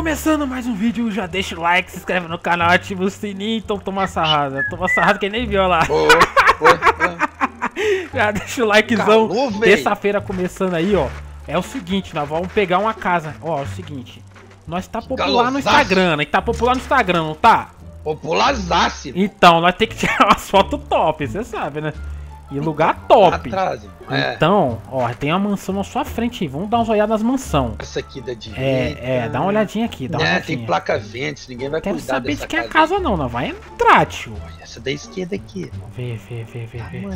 Começando mais um vídeo, já deixa o like, se inscreve no canal, ativa o sininho, então toma sarrada. Toma sarrada que nem viu lá. Ô, ô, Já deixa o likezão. Terça-feira começando aí, ó. É o seguinte, nós vamos pegar uma casa. Ó, é o seguinte. Nós tá popular no. Instagram, né? Tá popular no Instagram, não tá? Popularzaço. Então, nós tem que tirar umas fotos top, você sabe, né? E lugar top. Atrás. É. Então, ó, tem uma mansão na sua frente aí. Vamos dar umas olhadas nas mansão. Essa aqui da direita. É, é, dá uma olhadinha aqui, dá uma É, olhadinha. tem placa ventes, ninguém vai Quero cuidar saber dessa de que é a casa. não, não vai entrar, tio. Essa da esquerda aqui. Vê, vê, vê, vê, vê.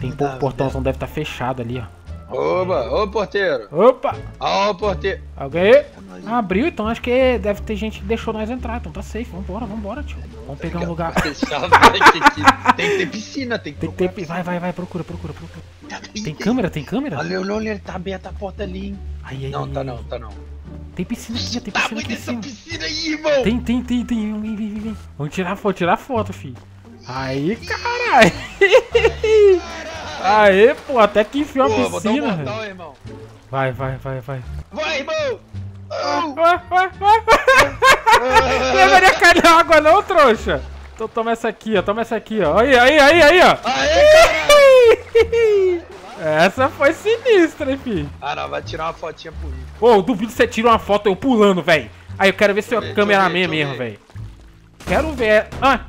Tem pouco portãozão, deve estar fechado ali, ó. Oba, ô porteiro. Opa! Ó o porteiro. Alguém aí? Nóis, hein? Abriu, então acho que deve ter gente que deixou nós entrar, então tá safe. Vambora, vambora, tio. Vamos pegar um lugar. Tem, que, ter piscina, tem que Tem que ter. Vai, vai, vai, procura, procura, procura. Piscina. Tem câmera? Tem câmera? Olha, olha, olha, tá aberta a porta ali, hein? Não, tá não, tá não. Tem piscina aqui, tem piscina Tamanho aqui cima. piscina aí, irmão! Tem, tem, tem, tem. Vem, vem, vem. Vamos tirar foto, tirar foto, filho. Aí, caralho. Aê, pô, até que enfiou a Pô, um piscina. velho. irmão. Vai, vai, vai, vai. Vai, irmão! Oh, Vai, vai, vai. Não deveria cair na água não, trouxa. Então toma essa aqui, ó. Toma essa aqui, ó. Aí, aí, aí, aí, ó. Aê! Essa foi sinistra, hein, filho. Ah, não, vai tirar uma fotinha por mim. Ô, eu duvido que você tira uma foto eu pulando, velho. Aí eu quero ver se é Deixa eu cameraman deixa eu ver, mesmo, deixa velho. Quero ver. Ah.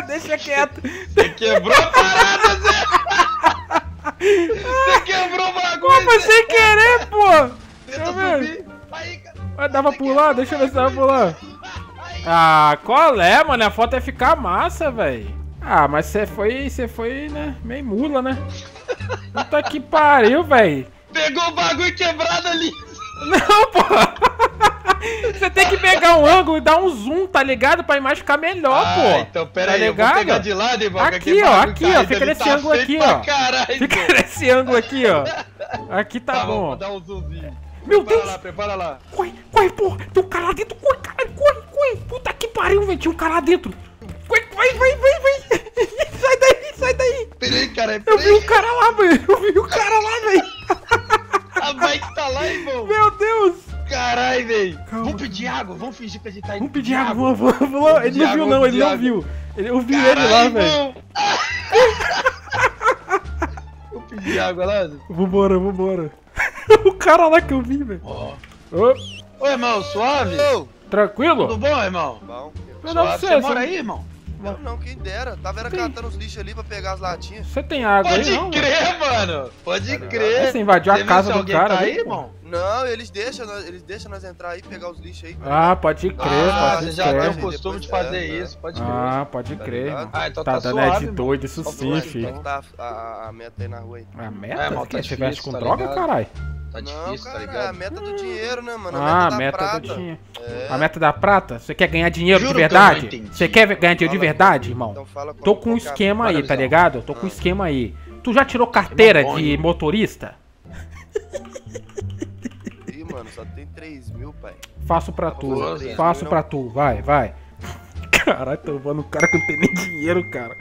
Deixa quieto. Você quebrou a parada, Zé! Você quebrou o bagulho, Pô, Zé! sem querer, pô. Tenta eu ver. Aí, cara. Vai, dava pra pular? Deixa eu ver se dava pra pular. Ah, qual é, mano? A foto ia ficar massa, velho. Ah, mas você foi, você foi, né? Meio mula, né? Puta que pariu, velho. Pegou o bagulho quebrado ali. Não, pô. Você tem que pegar um ângulo e dar um zoom, tá ligado? Pra imagem ficar melhor, Ah, pô. então pera Tá aí, eu vou ligado? pegar de lado, que Aqui, ó, aqui, ó, caído fica nesse tá ângulo aqui, ó. Caralho, Fica pô. nesse ângulo aqui, ó. Aqui tá, Tá bom, bom. vou dar um zoomzinho. Meu prepara Deus. lá, prepara lá. Corre, corre, porra. Tem um cara lá dentro. Corre, caralho, corre, corre. Puta que pariu, velho. Tinha um cara lá dentro. Corre, vai, vai, vai, vai. sai daí, sai daí. Pera aí, cara, Eu pera vi o aí. cara lá, velho. Eu vi o cara lá, velho. A bike tá lá, irmão. Meu Deus. Caralho, velho. Vamos pedir água, vamos fingir que a gente tá indo Vamos pedir água, vamos, vamos, vamos. Ele não viu, não, ele não viu. Ele, eu vi ele Caralho, lá, velho. Vamos pedir água lá. Vambora, vambora. o cara lá que eu vi, velho. Ó. Ô, Ô, irmão, suave? Ô, tranquilo? Tudo bom, irmão? bom. Eu não Suave. sei, Você só- mora aí, irmão? Não, não, quem dera. Tava era Tem. catando os lixos ali pra pegar as latinhas. Você tem água Pode aí, não? velho? crer, mano. Pode crer. Você invadiu a Você casa do cara tá aí, irmão? Não, eles deixam, nós- eles deixam nós entrar aí, pegar os lixos aí. Ah, pode crer, Ah, pode você já tem o costume de fazer é, isso, pode crer. Ah, pode Tá crer, irmão. Ah, então Tá tá dando é suave, de irmão. doido, isso sim, é filho. que tá a, a- meta aí na rua aí? A meta? É, irmão, que tá você veste difícil, com tá droga, caralho? Tá não, difícil, tá cara, é a ligado? meta do dinheiro, né, mano? Ah, a meta da prata. do dinheiro. É. A meta da prata? Você quer ganhar dinheiro Juro de que eu verdade? Você quer ganhar dinheiro de verdade, comigo, irmão? então fala Tô com um a- esquema aí, tá ligado? Tô com um Ah. esquema aí. Tu já tirou carteira de motorista? Ih, mano, só tem 3 mil, pai. Faço pra tu. Faço pra tu. Vai, vai. Caralho, tô roubando um cara que não tem nem dinheiro, cara.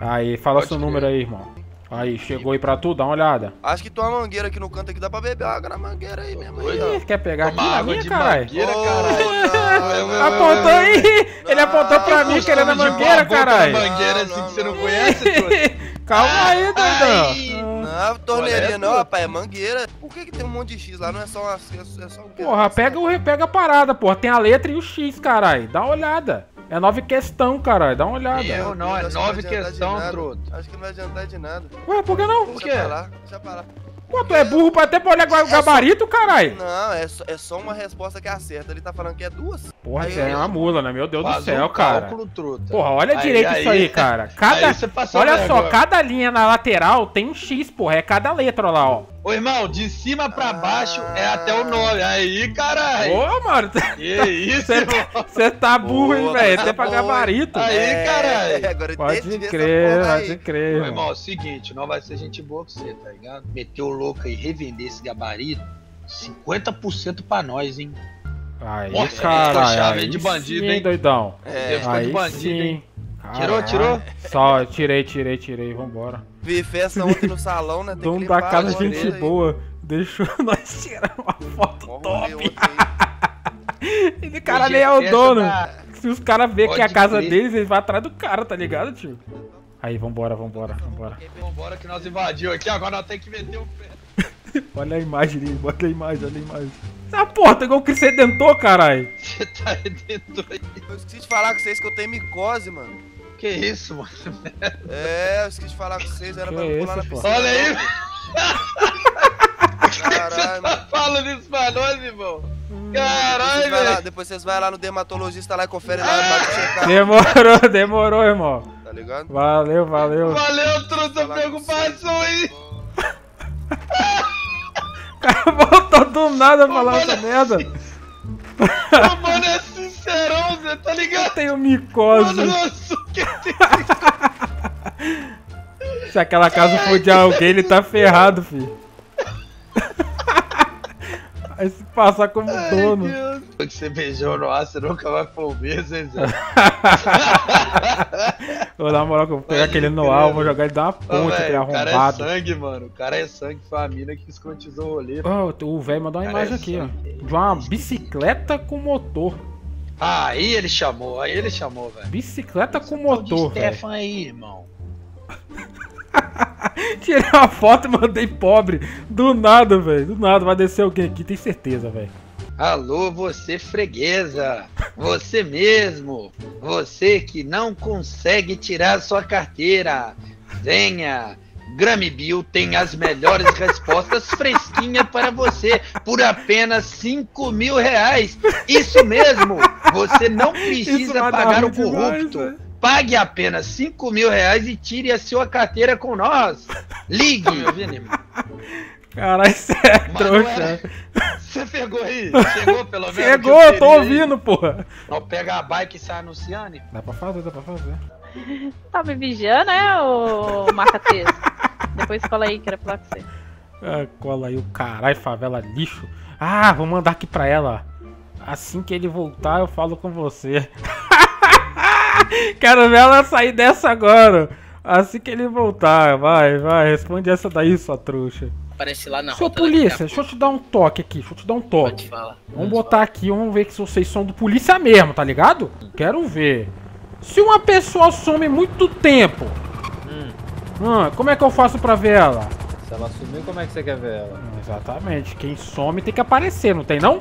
Aí, fala Pode seu número aí, irmão. Aí, chegou aí pra tu? Dá uma olhada. Acho que tem uma mangueira aqui no canto aqui, dá pra beber água na mangueira aí mesmo. Aí, ó. Ih, quer pegar aqui na água minha, caralho? não, Apontou aí! Ele apontou pra mim costume querendo a Costume de mangueira, caralho. na mangueira Não, assim não, que você não não. conhece. Calma aí, doidão. Não, torneirinha não, pô. rapaz, é mangueira. Por que, que tem um monte de X lá? Não é só uma. É só um Porra, pega, o, pega a parada, porra. Tem a letra e o X, caralho. Dá uma olhada. É nove questão, caralho. Dá uma olhada. Eu não, é nove questão, truto. Acho que não vai adiantar de nada. Ué, por que não? Por Deixa quê? pra lá, deixa pra lá. Pô, tu é burro pra até pra olhar o gabarito, caralho. Não, é só, é só uma resposta que acerta. Ele tá falando que é duas. Porra, Aí você é uma mula, né? Meu Deus do céu, um cara. cálculo, truta. Porra, olha Aí, direito isso aí, aí- cara. Cada. aí Olha só, vergonha. cada linha na lateral tem um X, porra. É cada letra ó lá, ó. Ô, irmão, de cima pra Ah. baixo é até o 9. Aí, caralho. Ô, mano. Que isso, Você tá burro, hein, velho? tá Até pra bom, gabarito. Aí, É, caralho. Agora Pode crer, porra aí. pode crer, Ô, irmão. é o seguinte, não vai ser gente boa com você, tá ligado? Meteu o louco aí, revender esse gabarito, 50% pra nós, hein? Aí, Nossa, caralho. chave Aí de bandido, sim, hein? doidão. É, de Aí bandido, sim. hein? Tirou, tirou? Só, tirei, tirei, tirei, vambora. Vi festa ontem no salão, né? Tem Dono da casa, gente aí. boa. Deixou nós tirar uma foto rolê top. Esse cara nem é o festa dono. da- Se os caras verem que é a casa crer. deles, eles vão atrás do cara, tá ligado, tio? Aí, vambora, vambora, vambora. Vambora que nós invadiu aqui, agora nós temos que meter o pé. Olha a imagem ali, olha a imagem, olha a imagem. Essa porra, tá igual o Chris Redentor, caralho. Você tá dentro aí. Eu esqueci de falar com vocês que eu tenho micose, mano. Que isso, mano? É, eu esqueci de falar com vocês, era Que pra não pular na piscina. Olha aí. Caralho, tá falando isso pra nós, irmão? Depois Caralho, vocês vai lá- velho. Depois vocês vão lá no dermatologista lá e confere lá pra checar, Demorou, demorou, irmão. tá ligado? Valeu, valeu. Valeu, trouxe a preocupação aí. cara voltou do nada falando essa merda. O mano é sincerão, você tá ligado? Tenho Mano, micose. nossa, que tem... Se aquela casa for de alguém, ele tá ferrado, filho. Aí se passar como dono. Deus. Que você beijou no ar, você nunca vai pôr o mesmo, hein, Zé? Vou dar uma moral que eu vou pegar aquele no ar, vou mano. jogar ele dar uma ponte, aquele velho, o cara é arrombado. sangue, mano. O cara é sangue, foi a mina que escrotizou o rolê. Ó, o velho mandou uma Cara, imagem é aqui, ó. De uma bicicleta com motor. Ah, aí ele chamou, aí ele chamou, velho. Bicicleta com Ô, motor, velho. Stefan aí, irmão. Tirei uma foto e mandei pobre. Do nada, velho. Do nada. Vai descer alguém aqui, tem certeza, velho. Alô, você freguesa. Você mesmo. Você que não consegue tirar sua carteira. Venha. Grammy Bill tem as melhores respostas fresquinha para você por apenas 5 mil reais. Isso mesmo. Você não precisa pagar o demais, corrupto. velho. Pague apenas 5 mil reais e tire a sua carteira com nós. Ligue. Caralho, você é Mano, trouxa. Você pegou aí? Chegou pelo menos? Chegou, que eu tô queria aí? ouvindo, porra. Não pega a bike e sai anunciando? Dá pra fazer, dá pra fazer. Tá me vigiando, né, ô macateiro? Depois fala aí, quero falar com você. Ah, cola aí o caralho, favela lixo. Ah, vou mandar aqui pra ela. Assim que ele voltar, eu falo com você. Quero ver ela sair dessa agora. Assim que ele voltar, vai, vai, responde essa daí, sua trouxa. Aparece lá na a polícia, deixa eu te dar um toque aqui, deixa eu te dar um toque. Pode falar. Vamos botar aqui, vamos ver que se vocês são do polícia mesmo, tá ligado? Quero ver. Se uma pessoa some muito tempo, hum, como é que eu faço pra ver ela? Se ela sumiu, como é que você quer ver ela? Exatamente, quem some tem que aparecer, não tem não?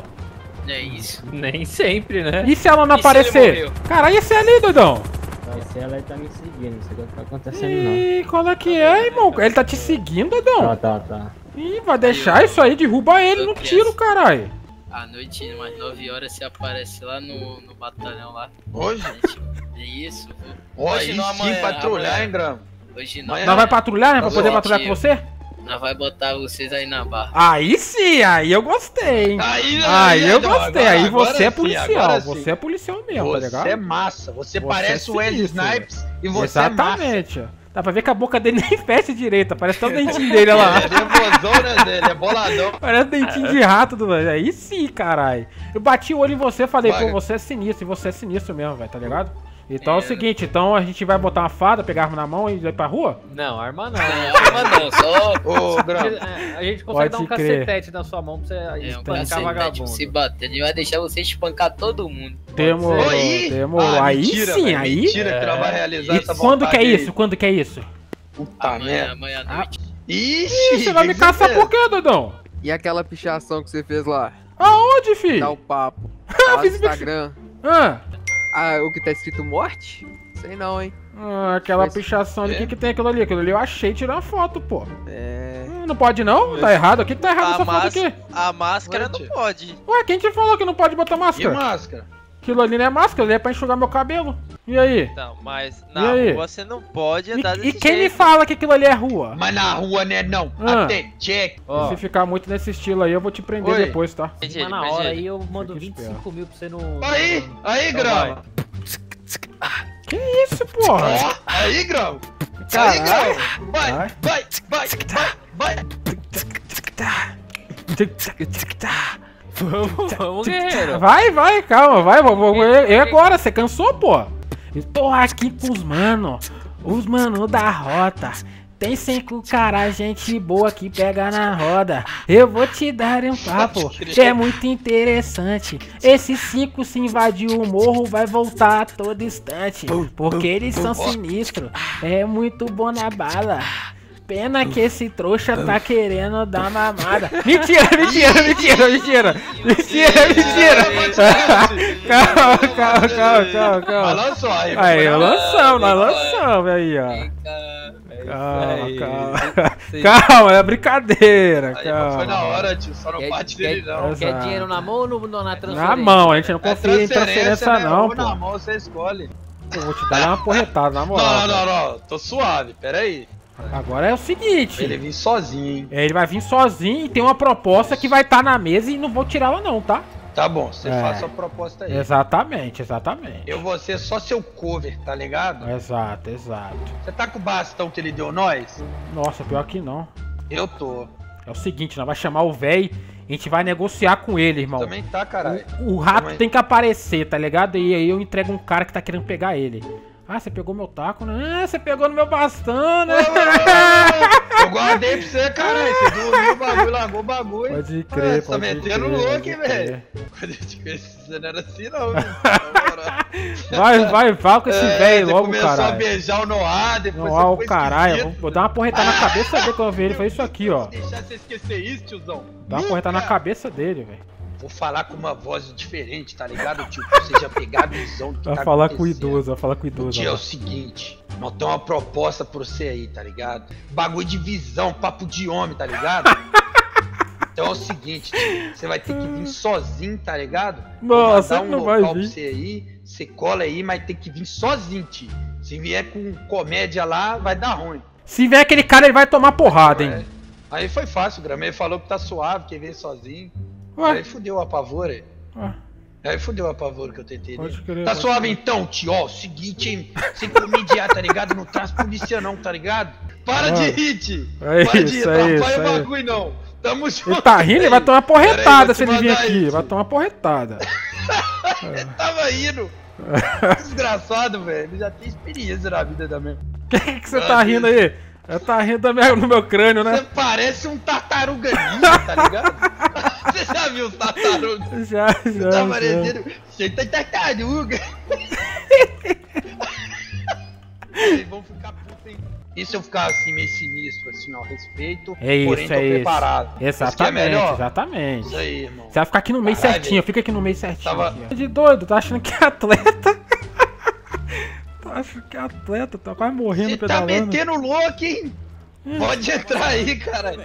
É isso. Nem sempre, né? E se ela não E aparecer? morreu? Cara, e se é ali, doidão? Vai ser ela tá me seguindo, não sei o que tá acontecendo não. Ih, qual é que é, irmão? Ele tá te seguindo, Tá, doidão? tá, tá. Ih, vai deixar isso aí, derruba ele no tiro, caralho. À noite, umas 9 horas, você aparece lá no, no batalhão lá. Hoje? Gente- É isso. Hoje aí não, sim, amanhã, patrulhar, hein, Grama? Hoje não. Amanhã. Nós vai patrulhar, né? Pra Tá poder patrulhar com você? Nós vai botar vocês aí na barra. Aí sim, aí eu gostei, hein? Aí, Aí eu não, gostei, agora- aí agora você é policial, sim. você é policial mesmo, tá Você ligado? é massa, você, Você parece é o sinistro, Snipes e você é massa. Exatamente, ó. Dá pra ver que a boca dele nem fecha direita, parece até o dentinho dele, olha lá. Ele é nervosão, né, Zé? Ele é boladão. Parece dentinho de rato do velho. Aí sim, caralho. Eu bati o olho em você e falei, Vai. pô, você é sinistro, e você é sinistro mesmo, velho, tá ligado? Então é. o É. seguinte, então a gente vai botar uma fada, pegar a arma na mão e ir pra rua? Não, arma não. Não, arma não, só Ô, Grama. É, A gente consegue Pode dar um crer. cacetete na sua mão pra você é um espancar cacete, vagabundo. se bater. Ele vai deixar você espancar todo mundo. Oi? demorou. Ah, aí mentira, sim, velho, aí. Mentira que É. ela vai realizar E essa quando que é isso? Quando que é isso? Puta amanhã, merda. amanhã Ah, à noite. Ixi, Ih, você vai me caçar por quê, doidão? E aquela pichação que você fez lá? Aonde, filho? Dá o papo. Lá no Instagram. Ah, Ah, o que tá escrito morte? Sei não, hein? ah, aquela Mas- pichação ali, o É. que, que tem aquilo ali? Aquilo ali eu achei tirar uma foto, pô. É. Hum, Não pode não? Tá errado aqui? Tá errado A essa foto aqui. A máscara Ué, não pode. Ué, quem te falou que não pode botar máscara? máscara? Aquilo ali não é máscara, ali é pra enxugar meu cabelo. E aí? Não, mas E na aí? rua você não pode E, andar e desse quem me jeito. fala que aquilo ali é rua? Mas na rua, né, não. Ah. Até check. Ó, Se ficar muito nesse estilo aí, eu vou te prender Oi. depois, tá? Mas na hora aí eu mando Fica 25 mil pra você no. Aí, aí, Então Grama. Que isso, porra? Ó, aí, Grama. Aí. Grama. Vai, Vai. vai, vai, vai, vai. Vamos, vamos, guerreiro. Vai, vai, calma, vai, vou, vou, eu, eu agora, você cansou, pô? Tô aqui com os mano, os mano da rota. Tem cinco caras, gente boa que pega na roda. Eu vou te dar um papo, que é muito interessante. Esses cinco se invadir o morro, vai voltar a todo instante. Porque eles são sinistros, é muito bom na bala. Pena que esse trouxa tá querendo dar mamada. Mentira, mentira, mentira, mentira. Mentira, mentira. Calma, calma, calma, calma, calma. lançou aí. Aí, lançamos, nós lançamos aí, ó. Calma, calma. Calma, é brincadeira, mas foi na calma. hora, tio. Só não bate quer- nele, não. Quer dinheiro na mão ou na transferência? Na mão, a gente não É confia em transferência né? não, Ou na pô. mão você escolhe. Eu vou te dar uma porretada, na moral. não, não, não. Tô suave, pera aí. Agora é o seguinte. Ele vir sozinho, hein? Ele vai vir sozinho e tem uma proposta que vai estar na mesa e não vou tirar ela não, tá? Tá bom, você É. faz sua proposta aí. Exatamente, exatamente. Eu vou ser só seu cover, tá ligado? Exato, exato. Você tá com o bastão que ele deu nós? Nossa, pior que não. Eu tô. É o seguinte, nós vai chamar o véi e a gente vai negociar com ele, irmão. Também tá, caralho. O, o rato Também. tem que aparecer, tá ligado? E aí eu entrego um cara que tá querendo pegar ele. Ah, você pegou meu taco, né? Ah, você pegou no meu bastão, né? Eu guardei pra você, caralho. Você dormiu o bagulho, largou o bagulho. Pode Ah, crer, você tá pode metendo crer, louco, pode crer. velho. Te conheci, você não era assim, não, moral. Vai, vai, vai com esse É, velho logo, começou a caralho. beijar o Noah, depois Não, você caralho. Vou, dar uma porretada na cabeça dele quando eu ver ele. Foi isso aqui, ó. Deixar você esquecer isso, tiozão. Dá uma porretada na cabeça dele, velho. Vou falar com uma voz diferente, tá ligado, tio? Pra você já pegar a visão do que Vai tá falar com o idoso, vai falar com o O idoso. dia é o seguinte, nós temos uma proposta pra você aí, tá ligado? Bagulho de visão, papo de homem, tá ligado? Então é o seguinte, tio, você vai ter que vir sozinho, tá ligado? Vou Nossa, mandar ele não um vai local pra vir. você aí, você cola aí, mas tem que vir sozinho, tio. Se vier com comédia lá, vai dar ruim. Se vier aquele cara, ele vai tomar porrada, hein? É. Aí foi fácil, o Gramei falou que tá suave, que veio sozinho. Ué, Aí fudeu o apavoro aí. ué, Aí fudeu o apavoro que eu tentei. pode nele. crer. Tá pode suave crer. então, tio. Ó, seguinte, hein? Sem comediar, tá ligado? Não traz polícia não, tá ligado? Para de rir, tio. é Para de rir, isso, é atrapalha isso, o é bagulho não. Tamo junto. Ele tá rindo, ele vai tomar porretada se ele vir aqui. isso. Vai tomar porretada. Tava indo. Desgraçado, velho. Ele já tem experiência na vida também. O que, que você tá rindo aí? Você tá rindo no meu crânio, Você né? parece um tartaruga ninja, tá ligado? Você já viu os tartarugas? Já, já. Tá parecendo. Você tá tartaruga. Eles vão ficar putos, hein? E se eu ficar assim, meio sinistro, assim, ó, respeito, É isso, porém tô é isso. preparado. Isso é Exatamente, melhor? exatamente. Isso aí, irmão. Você vai ficar aqui no meio Caralho. certinho, fica aqui no meio certinho. Tava- aqui. De doido, tá achando que é atleta? tá achando que é atleta, tá quase morrendo Você tá pedalando. metendo louco, hein? Pode entrar aí, cara.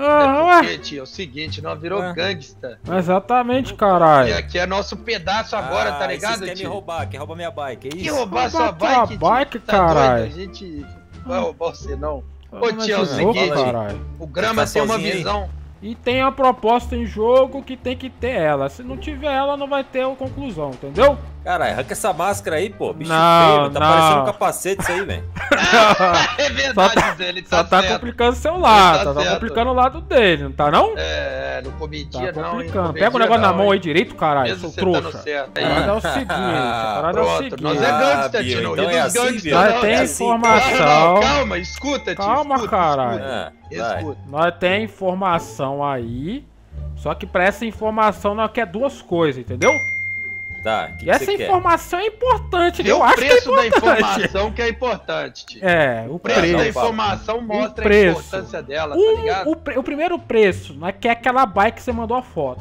Ah, É porque, tio, é o seguinte, nós virou Ué. gangsta. Exatamente, E caralho. aqui é nosso pedaço agora, tá Ah, ligado, Vocês querem me tio? roubar, quer roubar minha bike, é Que isso? roubar sua Roubar tua bike, tio? bike, Tá caralho. doido? A gente não vai roubar você, não. Ô, tio, é o louco, seguinte. O Grama Tá tem uma visão. E tem a proposta em jogo que tem que ter ela. Se não tiver ela, não vai ter a conclusão, entendeu? Caralho, arranca essa máscara aí, pô. Bicho Não, feio, tá não. parecendo um capacete isso aí, velho. É verdade, Zé, ele Só tá tá certo. complicando o seu lado, Tá tá, complicando o lado dele, não tá não? É, não Tá comedia não, hein? complicando. Comedia Pega o negócio na não, mão hein? aí direito, caralho, Mesmo seu estando trouxa. certo. A parada é o seguinte, a parada é o seguinte. nós é Ah, gangsta, Bio, tio. então Rio é dos assim, gangsters, não, tem é assim, informação. Não, não, calma, escuta, tio. Calma, caralho. Ah. Escuta. Nós tem informação aí, só que pra essa informação nós quer duas coisas, entendeu? Tá, o que, E que essa você quer? informação é importante, Vê eu o acho que é preço da importante. informação que é importante, tio. É, o O preço preço. da informação mostra a preço. importância dela, tá ligado? o, pre- o primeiro preço, nós quer aquela bike que você mandou a foto.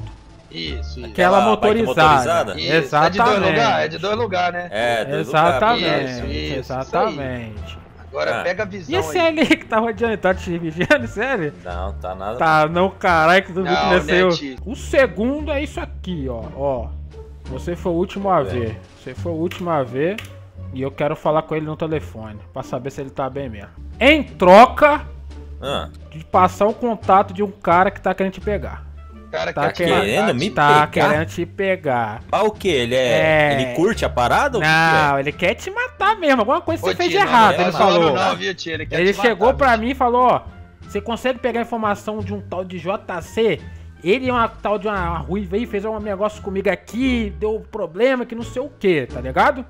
Isso, isso. Aquela bike motorizada. motorizada? Isso, É de dois Exatamente. lugares? É de dois lugares, né? É, dois Exatamente, lugares, Isso, isso, exatamente. Agora Ah. pega a E visão esse aí. ali que tá rodeando, tá te vigiando, sério? Não, tá nada. Tá, não, caralho, que tu viu que Não, desceu. O segundo é isso aqui, ó, ó. Você foi o último a ver. Você foi o último a ver. E eu quero falar com ele no telefone. Pra saber se ele tá bem mesmo. Em troca Ah, de passar o contato de um cara que tá querendo te pegar. O cara Tá quer querendo me. Tá Pegar? querendo te pegar. ah, o que? Ele é... É. Ele curte a parada é? Não, ele quer te matar mesmo. Alguma coisa Ô, você fez de errado, não, ele não, falou. Não, viu, tio? Ele, quer Ele te chegou matar, pra mim e falou, ó, você consegue pegar a informação de um tal de JC? Ele é uma tal de uma ruiva aí, fez um negócio comigo aqui, deu problema, que não sei o que, tá ligado?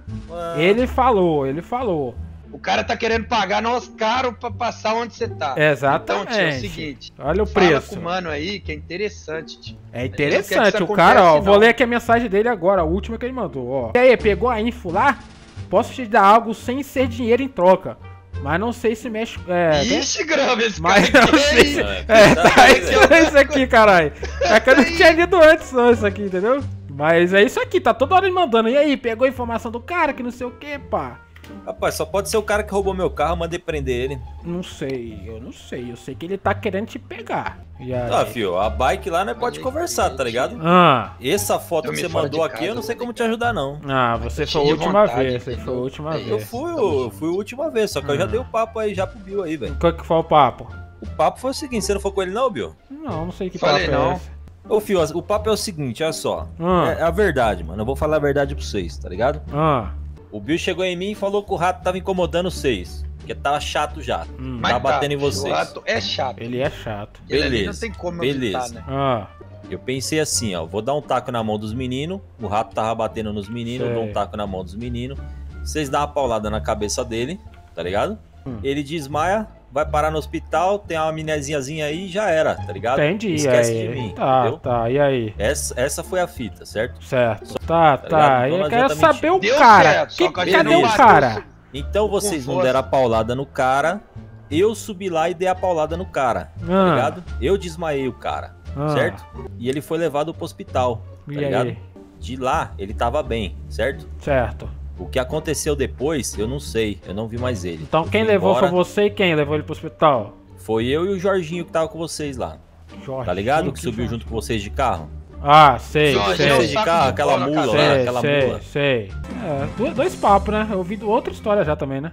Ele falou, ele falou. O cara tá querendo pagar nós caro pra passar onde você tá. Exatamente. Então, tio, é o seguinte. Olha o Fala preço. com o mano aí, que é interessante, tio. É não que interessante, isso o cara, ó, aconteça, vou não. ler aqui a mensagem dele agora, a última que ele mandou, ó. E aí, pegou a info lá? Posso te dar algo sem ser dinheiro em troca, mas não sei se mexe... É, né? Ixi, grama, esse Mas cara não aqui, sei se... É, É, tá tá aí, isso, é isso aqui, caralho. É que eu não tinha lido antes não isso aqui, entendeu? Mas é isso aqui, tá toda hora ele mandando. E aí, pegou a informação do cara que não sei o que, pá. Rapaz, só pode ser o cara que roubou meu carro, eu mandei prender ele. Não sei, eu não sei. Eu sei que ele tá querendo te pegar. E aí? Ah, fio, a bike lá nós pode conversar, tá ligado? Ah, Essa foto que você mandou aqui, casa, eu não sei como te ajudar, não. ah, você foi a última vontade, vez, você foi a última É, Eu vez. fui, eu fui a última vez, só que eu já dei o papo aí já pro Bill aí, velho. Qual que foi o papo? O papo foi o seguinte, você não foi com ele não, Bill? Não, não sei que Falei papo é não. esse. Ô, Fio, o papo é o seguinte, olha só. Ah, É, é a verdade, mano. Eu vou falar a verdade pra vocês, tá ligado? ah, O Bill chegou em mim e falou que o rato tava incomodando vocês. Porque tava chato já. hum. Mas Tá batendo em O vocês. rato é chato. Ele é chato. Ele Beleza, não tem como beleza. evitar, né? Ah, Eu pensei assim, ó, vou dar um taco na mão dos meninos, o rato tava batendo nos meninos, eu dou um taco na mão dos meninos, vocês dão uma paulada na cabeça dele, tá ligado? Hum. Ele desmaia, vai parar no hospital, tem uma amnesiazinha aí e já era, tá ligado? entendi. Esquece aí. de mim, Tá, entendeu? tá, e aí? Essa, essa foi a fita, certo? Certo. Tá, Tá tá. ligado? Então eu quero saber o Deu cara. certo, só Que, que a gente cadê não o cara? Então vocês não deram a paulada no cara, eu subi lá e dei a paulada no cara, tá Ah, ligado? Eu desmaiei o cara, ah, certo? E ele foi levado pro hospital, E tá ligado? aí? De lá, ele tava bem, certo? Certo. O que aconteceu depois, eu não sei, eu não vi mais ele. Então quem Fui levou embora, foi você e quem levou ele pro hospital? Foi eu e o Jorginho que tava com vocês lá, Jorge. tá ligado? Que subiu junto com vocês de carro. Ah, sei, Jorge, sei. Vocês de carro, aquela mula lá, Sei, aquela sei, mula. sei. É, dois, dois papos, né? Eu ouvi outra história já também, né?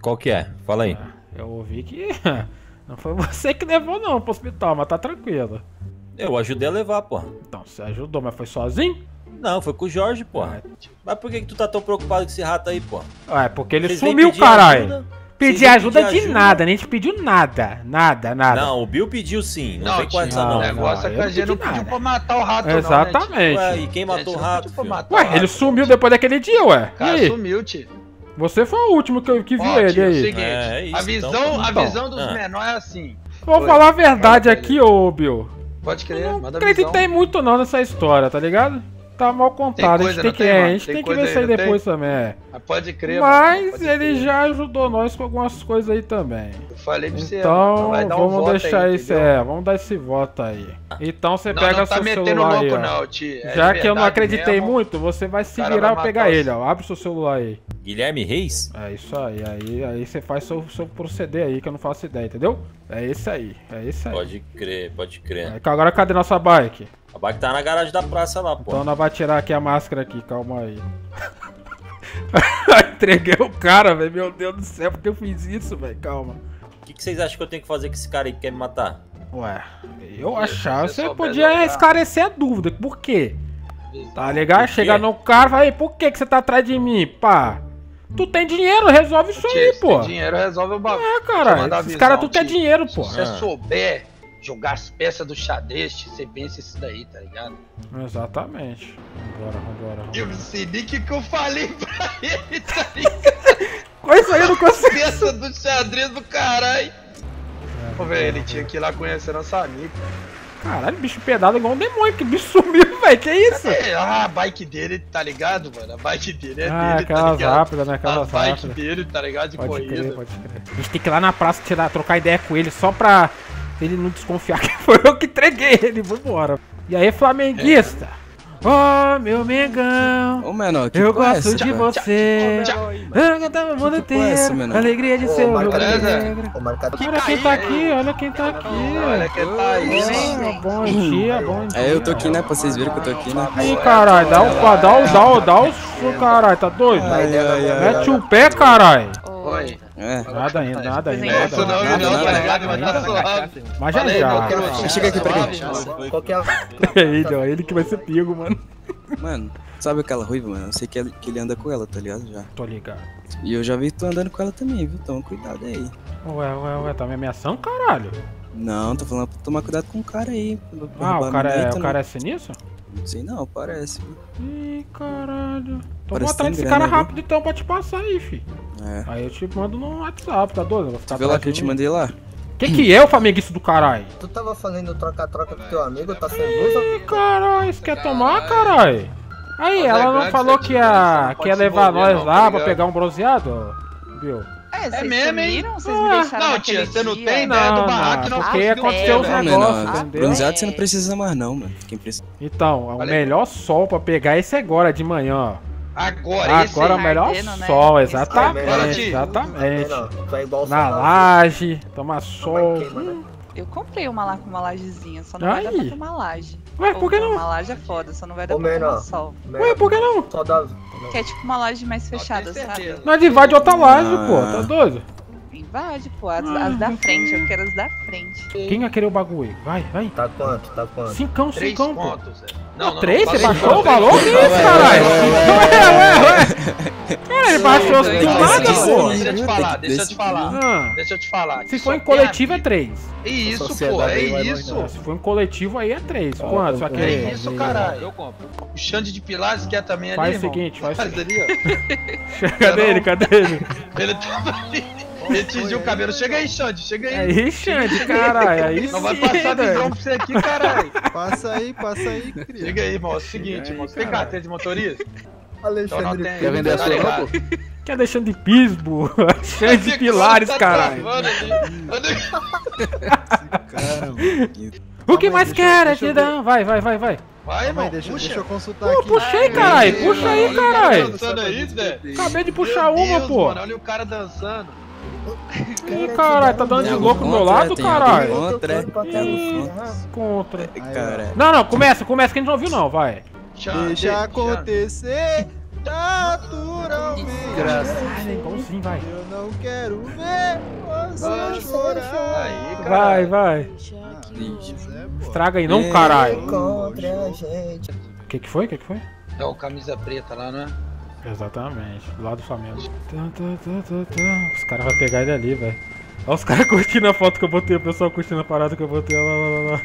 Qual que é? Fala aí. Eu ouvi que não foi você que levou não pro hospital, mas tá tranquilo. Eu ajudei a levar, pô. Então, você ajudou, mas foi sozinho? Não, foi com o Jorge, pô. Mas por que, que tu tá tão preocupado com esse rato aí, pô? Ah, é porque ele Vocês sumiu, caralho. ajuda? Pedir ajuda pedir de ajuda? nada, nem te pediu nada. Nada, nada. Não, o Bill pediu sim, não, Não, vem com tio, essa não, o não. negócio é eu que a não gente não pedi pediu nada. pra matar o rato, não, né, tio? Exatamente. Ué, e quem matou o não rato, matar o Ué, rato. ele sumiu depois daquele dia, ué. Cara E aí? sumiu, tio. Você foi o último que, eu- que viu ele tio, é o aí. seguinte, É, é isso, a visão, então, a então. visão dos Ah. menores é assim. Vou Oi. falar a verdade aqui, ô Bill. Pode crer, Não manda a visão. acreditei muito não nessa história, tá ligado? Tá mal contado. coisa, a gente tem que, tem, é, a gente Tem tem que ver isso aí depois também. é. Mas Pode crer, mano, Mas pode ele crer. já ajudou nós com algumas coisas aí também. Eu falei pra você, Então, um vamos voto deixar aí, esse, entendeu? é, vamos dar esse voto aí. Então você Não, pega não tá seu celular louco aí, não. É Já que eu não acreditei mesmo. muito, você vai se cara virar vai pra pegar ele, ó. Abre seu celular aí. Guilherme Reis? É isso aí, aí, aí você faz seu, seu proceder aí, que eu não faço ideia, entendeu? É esse aí, é esse aí. Pode crer, pode crer. É, Agora cadê nossa bike? A bike tá na garagem da praça lá, pô. Então nós vai tirar aqui a máscara aqui, calma aí. Entreguei o cara, velho. Meu Deus do céu, por que eu fiz isso, velho? Calma. O que, que vocês acham que eu tenho que fazer com esse cara aí que quer me matar? Ué, eu achava você você podia jogar. esclarecer a dúvida. Por quê? Tá quê? Chegar no cara e falar, "Ei, por que, que você tá atrás de mim? Pá. Tu tem dinheiro, resolve isso aí, se pô. tem dinheiro resolve o bagulho. É, cara. Esses caras quer tio. dinheiro, Se pô. você Ah. souber jogar as peças do xadrez, você pensa isso daí, tá ligado? Exatamente. Vambora. vambora. Eu não sei nem o que, que eu falei pra ele, tá ligado? Olha isso aí, eu não consigo. Peça do xadrez do caralho. Ô, velho, ele tinha que ir lá conhecer nosso amigo. Caralho, bicho pedado igual um demônio. Que bicho sumiu, velho. Que isso? É, ah, a bike dele, tá ligado, mano? A bike dele é Ah, dele, tá ligado? rápidas, né? A Aquelas bike rápidas. dele, tá ligado? De Pode corrida. crer, pode crer. A gente tem que ir lá na praça tirar, trocar ideia com ele só pra ele não desconfiar que foi eu que entreguei ele. Vambora. E aí, flamenguista? Ô, meu Mengão, Ô, menor, que eu é gosto essa, de cara? você. Eu cantava o mundo é essa? Alegria de ser o. Negro. Olha quem tá aqui, olha quem tá aqui. Olha quem tá aí? Ah, Bom dia, bom dia. É, eu tô aqui, né? Pra vocês verem que eu tô aqui, né? Ih, caralho, dá o dá o dá o dá o caralho, tá doido? Mete o pé, caralho. Oi. É. Nada ainda, nada ainda. Essa Nada, não, ainda. não, nada, tá ligado? Mas nada. tá suave. Mas já aí, já. Chega aqui pra mim. É ele, ó, ele que vai ser pego, mano. Mano, sabe aquela ruiva, mano? Eu sei que ele, que ele anda com ela, tá ligado? Já. Tô ligado. E eu já vi tu andando com ela também, viu? Então cuidado aí. Ué, ué, ué, tá me ameaçando, caralho? Não, tô falando pra tomar cuidado com o cara aí. Ah, roubar o cara é, o cara é sinistro? Não sei não, parece. Ih, caralho. Tô Parece botando que esse tem cara rápido então pra te passar aí, fi. É. Aí eu te mando no WhatsApp, tá doido? Eu Vou ficar Tu viu lá atrás que eu te mandei lá? Que que é o flamenguista do caralho? Tu tava fazendo troca-troca com teu amigo, tá sem blusa? Ih, caralho, você quer tomar, caralho? Aí, Mas é ela não grande, falou você que não ia, que ia levar envolver, nós não, lá tá pra pegar um bronzeado, viu? É, vocês mesmo, hein? Vocês me Ah, deixaram não, tia, você não dia? tem ideia do Não, barraco que não, nós porque aconteceu os negócios, entendeu? bronzeado você não precisa mais não, mano. Quem precisa... Então, o melhor sol pra pegar esse agora de manhã, ó. Agora, esse Agora o aí. melhor Ardendo, né? sol, Esse exatamente, Agora, exatamente. É igual o Na laje, tomar sol. vai né? Eu comprei uma lá com uma lajezinha, só não vai dar pra tomar laje. Ué, por que não? Uma laje é foda, só não vai dar Ô, pra tomar menor. sol. Ué, por que não? Só dá... Que é tipo uma laje mais fechada, sabe? Nós invade outra laje, Ah. pô, tá doido? Invade, pô, as, as da frente, eu quero as da frente. Quem vai querer o bagulho? Vai, vai. Tá quanto? Tá quanto? Cincão, Três cincão, pô. pontos, Zé. Não, não, Três? não, Você falei baixou o valor? Que isso, pontos. caralho? Ué, ué, ué. Cara, ele baixou do nada, pô. Deixa eu te falar, deixa eu te falar. Ah, Deixa eu te falar. se for em coletivo é amigo. três. Isso, pô, é isso. Se for em coletivo aí é três. Quanto? Só que É isso, caralho. Eu compro. O Xande de Pilares quer também ali, Faz o seguinte, faz o ó. Cadê ele? Cadê ele? Ele tava ali. Ele tingiu o cabelo. Chega aí, Xande, chega aí. Aí, Xande, caralho. Aí Não vai sim, passar velho. visão pra você aqui, caralho. Passa aí, passa aí, cria. Chega aí, irmão. É o seguinte, irmão. Você tem carteira de motorista? Então Alexandre tem. Quer vender a sua, não, pô? Quer deixando de Pisbo? Xande de Pilares, Tá caralho. O que mais quer, Edidão? Vai, vai, vai, vai. Vai, irmão. aí, deixa, puxa. deixa eu consultar Pô, aqui. puxei, caralho. Puxa aí, caralho. dançando aí, Zé. Acabei de puxar Meu uma, Deus, pô. Mano, olha o cara dançando. Ih, caralho, tá dando de louco do algo meu lado, caralho? Contra, Contra. contra. Cara, Não, não, começa, começa que a gente não ouviu não, vai. Deixa acontecer naturalmente. Ah, igualzinho, vai. Eu não quero ver você chorar. Aí, cara. Vai, vai. É. Estraga aí, não, caralho. Contra a gente. O que que foi? O que que foi? É o camisa preta lá, não é? Exatamente, do lado do Flamengo. Os caras vão pegar ele ali, velho. Olha os caras curtindo a foto que eu botei, o pessoal curtindo a parada que eu botei. Olha lá, lá, lá.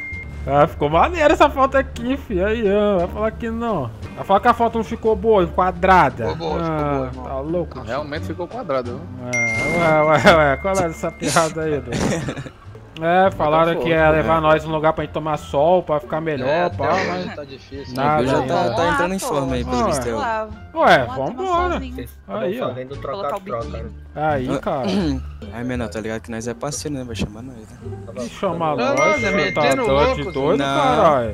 Ah, ficou maneiro essa foto aqui, fi. Aí, ó. Vai falar que não. Vai falar que a foto não ficou boa, enquadrada. Ficou boa, ficou ah, boa, irmão. Tá louco? Realmente ficou quadrado, viu? Ah, ué, ué, ué. Qual é essa piada aí, Edu? É, falaram que ia levar nós num lugar pra gente tomar sol, pra ficar melhor, É, pá, mas... tá difícil. Nada, O Bill já tá, tá lá, entrando em forma aí, pelo Ah, visto. É. Ué, vambora. solzinho. Aí, ó. O troca-troca. biquinho. Aí, cara. Aí, menor, tá ligado que nós é parceiro, né? Vai chamar nós, né? Chama Não, não, nós, tá tá tá louco, de doido, Não. caralho.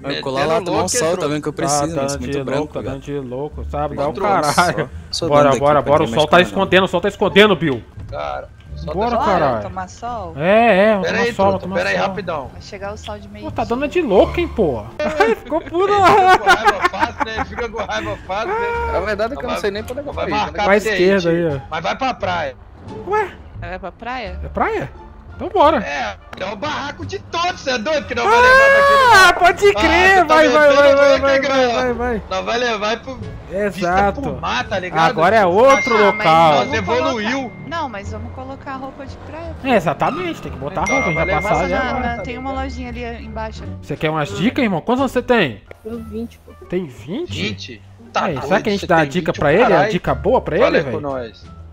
Vai colar lá, tomar um sol, entrou. tá vendo que eu Tá preciso, dando mas muito de branco, louco, tá dando de louco, sabe? Dá o Entrou caralho. Só Bora, bora, bora. O sol tá escondendo, o sol tá escondendo, Bill. Cara, Bora, caralho. tomar sol. É, é, vamos tomar aí, sol, vamos tomar pera aí, sol. rapidão. Vai chegar o sol de meio Pô, tá dando de louco, hein, pô. Ficou lá. fica com raiva fácil, né? Fica com raiva fácil, né? A verdade é que eu não sei nem pra onde eu vou Vai ir, né? marcar Pra esquerda aí, ó. Mas vai pra praia. Ué, Vai pra praia? é praia? Então bora. É, é o barraco de todos, você é doido que não vai levar Ah, pode Ah, crer. tá Vai, vai, metendo vai, vai, vai, vai, vai, vai. aquele... Não vai levar pro Exato. pro mar, tá ligado? Agora é outro Ah, mas local. Nós evoluiu. colocar- Não, mas vamos colocar roupa de praia. É, exatamente, tem que botar a Então, roupa, a gente vai vai levar passar agora. Não, tem uma lojinha ali embaixo. Você quer umas dicas, irmão? Quantos você tem? Tenho 20, pô. Tem 20? 20. Tá Aí, doido, será que a gente dá a dica 20, pra ele? A caralho. dica boa pra Fala ele, velho?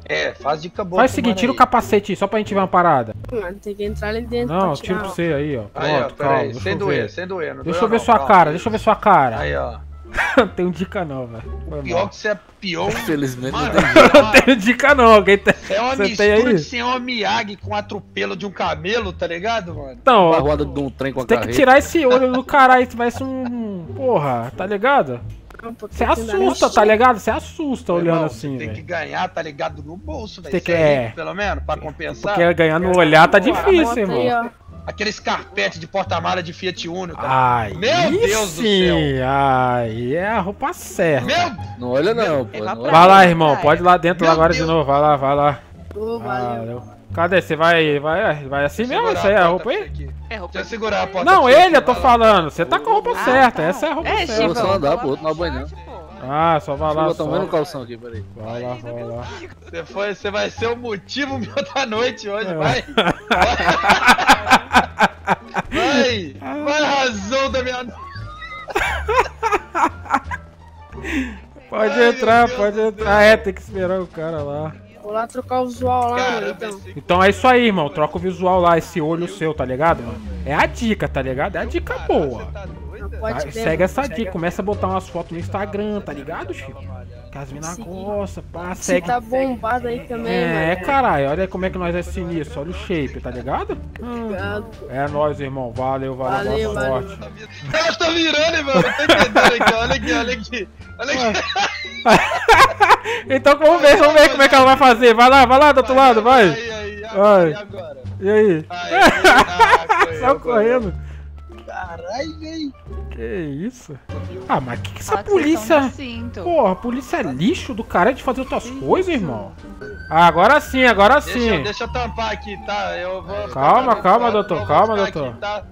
É, faz dica boa. Faz o seguinte, tira o aí. capacete aí, só pra gente ver uma parada. Mano, tem que entrar ali dentro Não, pra tira pra você aí, ó. Aí, ó, Pronto, pera calma, aí, deixa sem eu doer, ver. sem doer. Não Deixa eu ver não, sua calma. cara, deixa eu ver sua cara. Aí, ó. Não tenho dica não, velho. Pior mal. que você é pior. Infelizmente Mano, não tem Não tenho dica não, alguém tem... é uma Você mistura aí? de ser uma Miyagi com atropelo de um camelo, tá ligado, mano? Então, uma roda de um trem com a tem que tirar esse olho do caralho, ser um... Porra, tá ligado? Pô, Você assusta, tá ligado? Você assusta olhando Irmão, assim, Tem que ganhar, tá ligado? No bolso, velho. Tem que- aí, é. Pelo menos, pra compensar. Porque ganhar no olhar tá difícil, aí, irmão. Aqueles carpete de porta-mala de Fiat Uno? Ai, Meu Deus do sim, ai, é a roupa certa. Meu Não olha não, pô. É pra Não olha. Vai lá, irmão, pode ir lá dentro agora de novo, vai lá, vai lá. Valeu. Cadê? Você vai, vai, vai assim mesmo? Essa aí é a roupa aí? É roupa Deixa eu segurar a porta. Não, ele eu tô vai lá. falando. Você tá com a roupa Ah, certa, tá. essa é a roupa É, certa. Chico, Só vamos andar, outro pro vai não. short, pô. Ah, só vai lá, eu botar um no só. calção aqui, peraí. Vai lá, vai lá. Você, foi, você vai ser o motivo meu da noite hoje, É. vai. Vai! Vai razão da minha. Pode entrar, pode entrar. É, tem que esperar o cara lá. Vou lá trocar o visual lá, mano, então. Então é isso aí, irmão. Troca o visual lá, esse olho seu, tá ligado, mano? É a dica, tá ligado? É a dica boa. Tá? Segue essa dica, começa a botar umas fotos no Instagram, tá ligado, Chico? Que as mina Sim. gostam, pá, Você segue. tá bombado aí também, É, mano. caralho, olha como é que nós é sinistro, olha o shape, tá ligado? Hum, Obrigado. É nóis, irmão. Valeu, valeu, Valeu, boa valeu. sorte. Ela tá virando, mano? Tá entendendo aqui? Olha aqui, olha aqui. Olha aqui. Então vamos ver, vamos ver como é que ela vai fazer. Vai lá, vai lá do outro lado, vai. Aí, aí, Vai. e agora? E aí? Aí, aí, ah, correu, Só correndo. Caralho, velho. Que isso? Ah, mas que que essa polícia. Porra, a polícia é lixo do cara de fazer outras coisas, irmão. Ah, agora sim, agora Deixa, sim. deixa eu tampar aqui, tá? Eu vou. Calma, calma, eu doutor, calma, doutor. aqui, tá?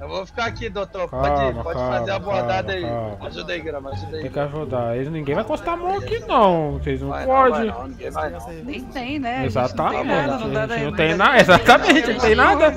Eu vou ficar aqui, doutor. Calma, pode pode calma, fazer a abordada aí. Ajuda aí, Grama, ajuda aí. Tem que ajudar. Eles, ninguém vai encostar a mão aqui, não. Vocês não podem. não, ninguém vai não. Nem tem, né? Exatamente. Não tem nada. Exatamente, não tem nada.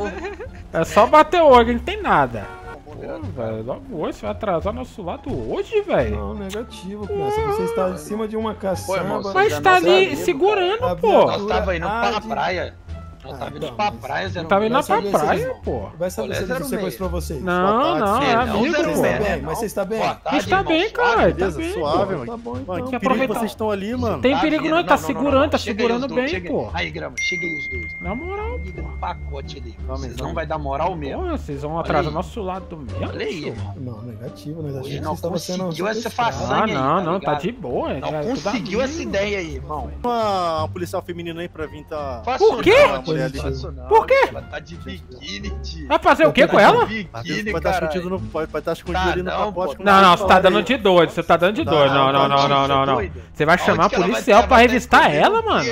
É só bater o olho, não tem nada. Pô, velho, logo hoje, você vai atrasar nosso lado hoje, velho. Não, negativo, criança. Você está em cima de uma caçamba. irmão, você Mas tá ali segurando, pô. Nós tava indo pra praia. Nós Ah, tava indo pra praia, Zé tava indo Romero. pra praia, pô. Vai saber se ele sequestrou vocês. Não, não, é amigo, pô. bem? Mas você está bem? Tarde, Está irmão, bem, cara. Tá beleza? bem. Suave, mano. Tá bom, então. que perigo vocês estão ali, mano. Tem Tá perigo vindo. não, ele tá segurando, tá segurando bem, pô. Aí, Grama, chega aí os dois. Na moral, pô. pacote ali. Vocês não vai dar moral mesmo. Vocês vão atrasar aí. nosso lado mesmo. Olha aí, irmão. Não, negativo. Achamos que não conseguiu essa façanha. Ah, aí, não, tá não, tá de boa. Não é conseguiu essa ideia aí, irmão. Uma, uma policial feminina aí pra vir tá. Por quê? Mulher ali. Por quê? Ela tá de biquíni, tio. Vai fazer o que com ela? Biquíni, Pode estar escondido, caralho. no, pode, estar escondido Tá, ali no não, pacote. Não, não, você tá dando de doido, você tá dando de doido. Não, não, não, não, não, não. Você vai chamar policial pra revistar escondido ela, quê mano?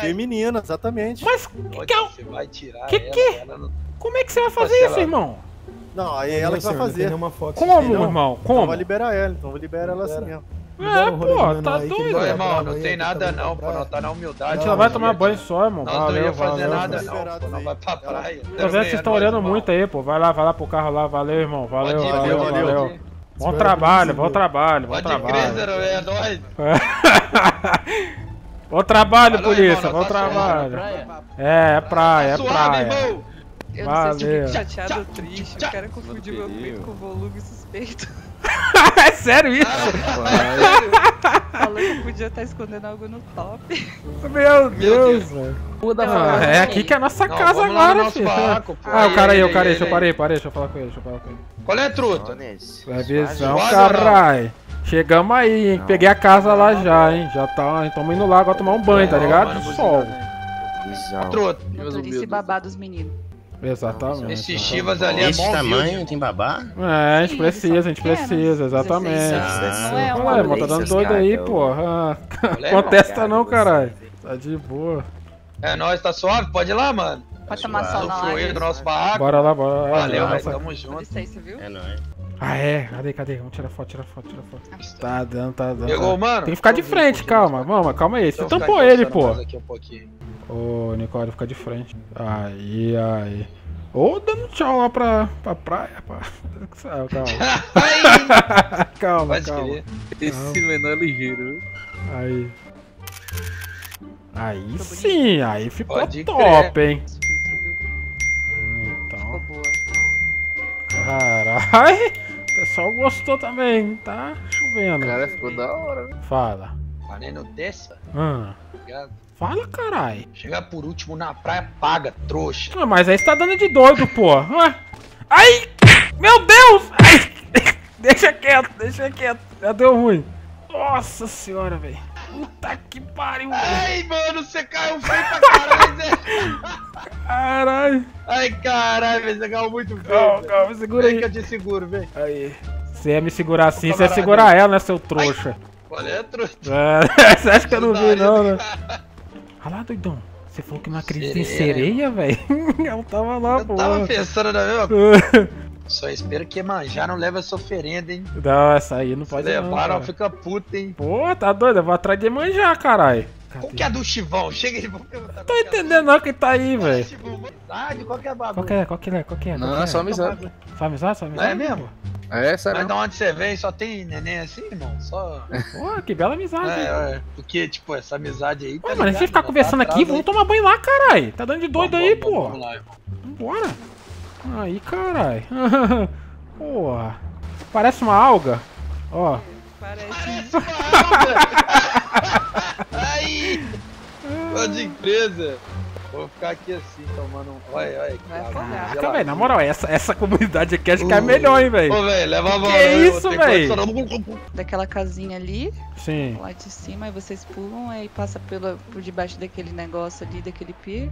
Feminina, exatamente. Mas que é você vai tirar Que ela, que? como é que você vai fazer isso, irmão? Não, aí é ela que vai fazer. Como, irmão? Como? vai liberar ela, então vou liberar ela assim, ó. É, pô, tá doido. Ô, irmão, não tem nada não, pô, não tá na A humildade. gente só vai tomar banho só, irmão. Nós não Valeu, ia fazer valeu. nada valeu. não, pô, não vai pra praia. Tô vendo que vocês estão olhando muito aí, pô. Vai lá, vai lá pro carro lá. Valeu, irmão. Valeu, ir, valeu, valeu. Bom trabalho, bom trabalho, bom Pode crer, trabalho. É nóis. Bom trabalho, Falou, polícia, bom tá trabalho. É, é praia, é Suave, praia. irmão. Eu não sei se eu Valeu. fico chateado ou triste. O cara confundiu meu peito com volume suspeito. é sério isso? Falou que eu podia estar escondendo algo no top. Meu Deus, velho. Ah, é aqui que é a nossa Não, casa no agora, nosso filho. barraco. Ah, o cara aí, o cara aí, deixa eu parei, parei, deixa eu falar com ele, deixa eu falar com ele. Qual é, truta? É visão, não? carai. Chegamos aí, hein? Peguei a casa lá já, hein? Já tá, estamos indo lá agora tomar um banho, tá ligado? Sol. Truta. Motorista e babá dos meninos. Exatamente. Esse Chivas ali é Esse mó tamanho tem babá? É, a gente Sim, precisa, a gente precisa, exatamente. 16 anos, não é um Ué, irmão, tá dando doido aí. Ah, Olha, Contesta não, cara, caralho. Tá de boa. É nóis, tá suave? Pode ir lá, mano. Pode tomar sol na live. do nosso barraco. Bora lá, bora lá. Valeu, Nossa. velho. Tamo junto. licença, viu? É nóis. Ah, é? Cadê, cadê? Vamos tirar foto, tirar foto, tirar foto. Tá dando, tá dando. Pegou, mano? Tem que ficar de frente, calma. Vamos, calma aí. Você ficar tampou ele, pô. aqui um pouquinho. Ô, Nicole, fica de frente. Aí, aí. Ou dando tchau lá pra, pra praia, pá. Calma, calma. calma, Pode calma. crer. Esse menor é ligeiro. Aí. Aí sim, aí ficou Pode top, hein? Filtro, viu? Então, Ficou boa. caralho. O pessoal gostou também, tá chovendo. Cara, ficou da hora, né? Fala. Falei, não desça. Hum. Obrigado. Fala, caralho. Chegar por último na praia, paga, trouxa. Ah, mas aí você tá dando de doido, pô. Ai! Meu Deus! Ai! Deixa quieto, deixa quieto. Já deu ruim. Nossa senhora, velho. Puta que pariu, velho. Ai, mano, você caiu feio pra caralho, Zé. Caralho. Ai, caralho, velho, você caiu muito feio. Calma, velho. calma, segura Vem aí. que eu te seguro, vem. Aí. Você ia me segurar assim, você ia segurar ela, né, seu trouxa? Olha, é trouxa. É, você acha que eu não vi, não, né? Olha lá, doidão. Você falou que não acredita em sereia, velho? Ela tava lá, Eu pô. tava pensando na mesma coisa. Só espero que manjar não leve essa oferenda, hein? Não, essa aí não pode levar, cara. fica puta, hein? Pô, tá doido? Eu vou atrás de manjar, caralho. Qual que é a do Chivão? Chega aí, vamos perguntar. Tô entendendo não quem tá aí, velho. Chivão, mano. amizade, qualquer bagulho. Qual que é? Qual que é? Qual que é? Não, Qual que é só amizade. Só amizade? Só amizade? É mesmo? É, sério. Mas de onde você vem só tem neném assim, irmão? Só. Pô, que bela amizade. É, é, porque, tipo, essa amizade aí. Tá Ué, mano, a gente ligado? ficar Já conversando tá aqui, atrás vamos tomar banho lá, caralho. Tá dando de doido Vamos, aí, vamos, pô. Vamos lá, irmão. Vambora. Aí, caralho. Porra. Parece uma alga. Ó. Parece. Aí! Pode empresa! Vou ficar aqui assim, tomando um. Olha, olha. Vai Caraca, velho, na moral, essa, essa comunidade aqui acho que é melhor, hein, velho. Ô, velho, leva a mão. Que né? Vou isso, adicionar- Daquela casinha ali, Sim. lá de cima, aí vocês pulam, aí passa pela, por debaixo daquele negócio ali, daquele pier.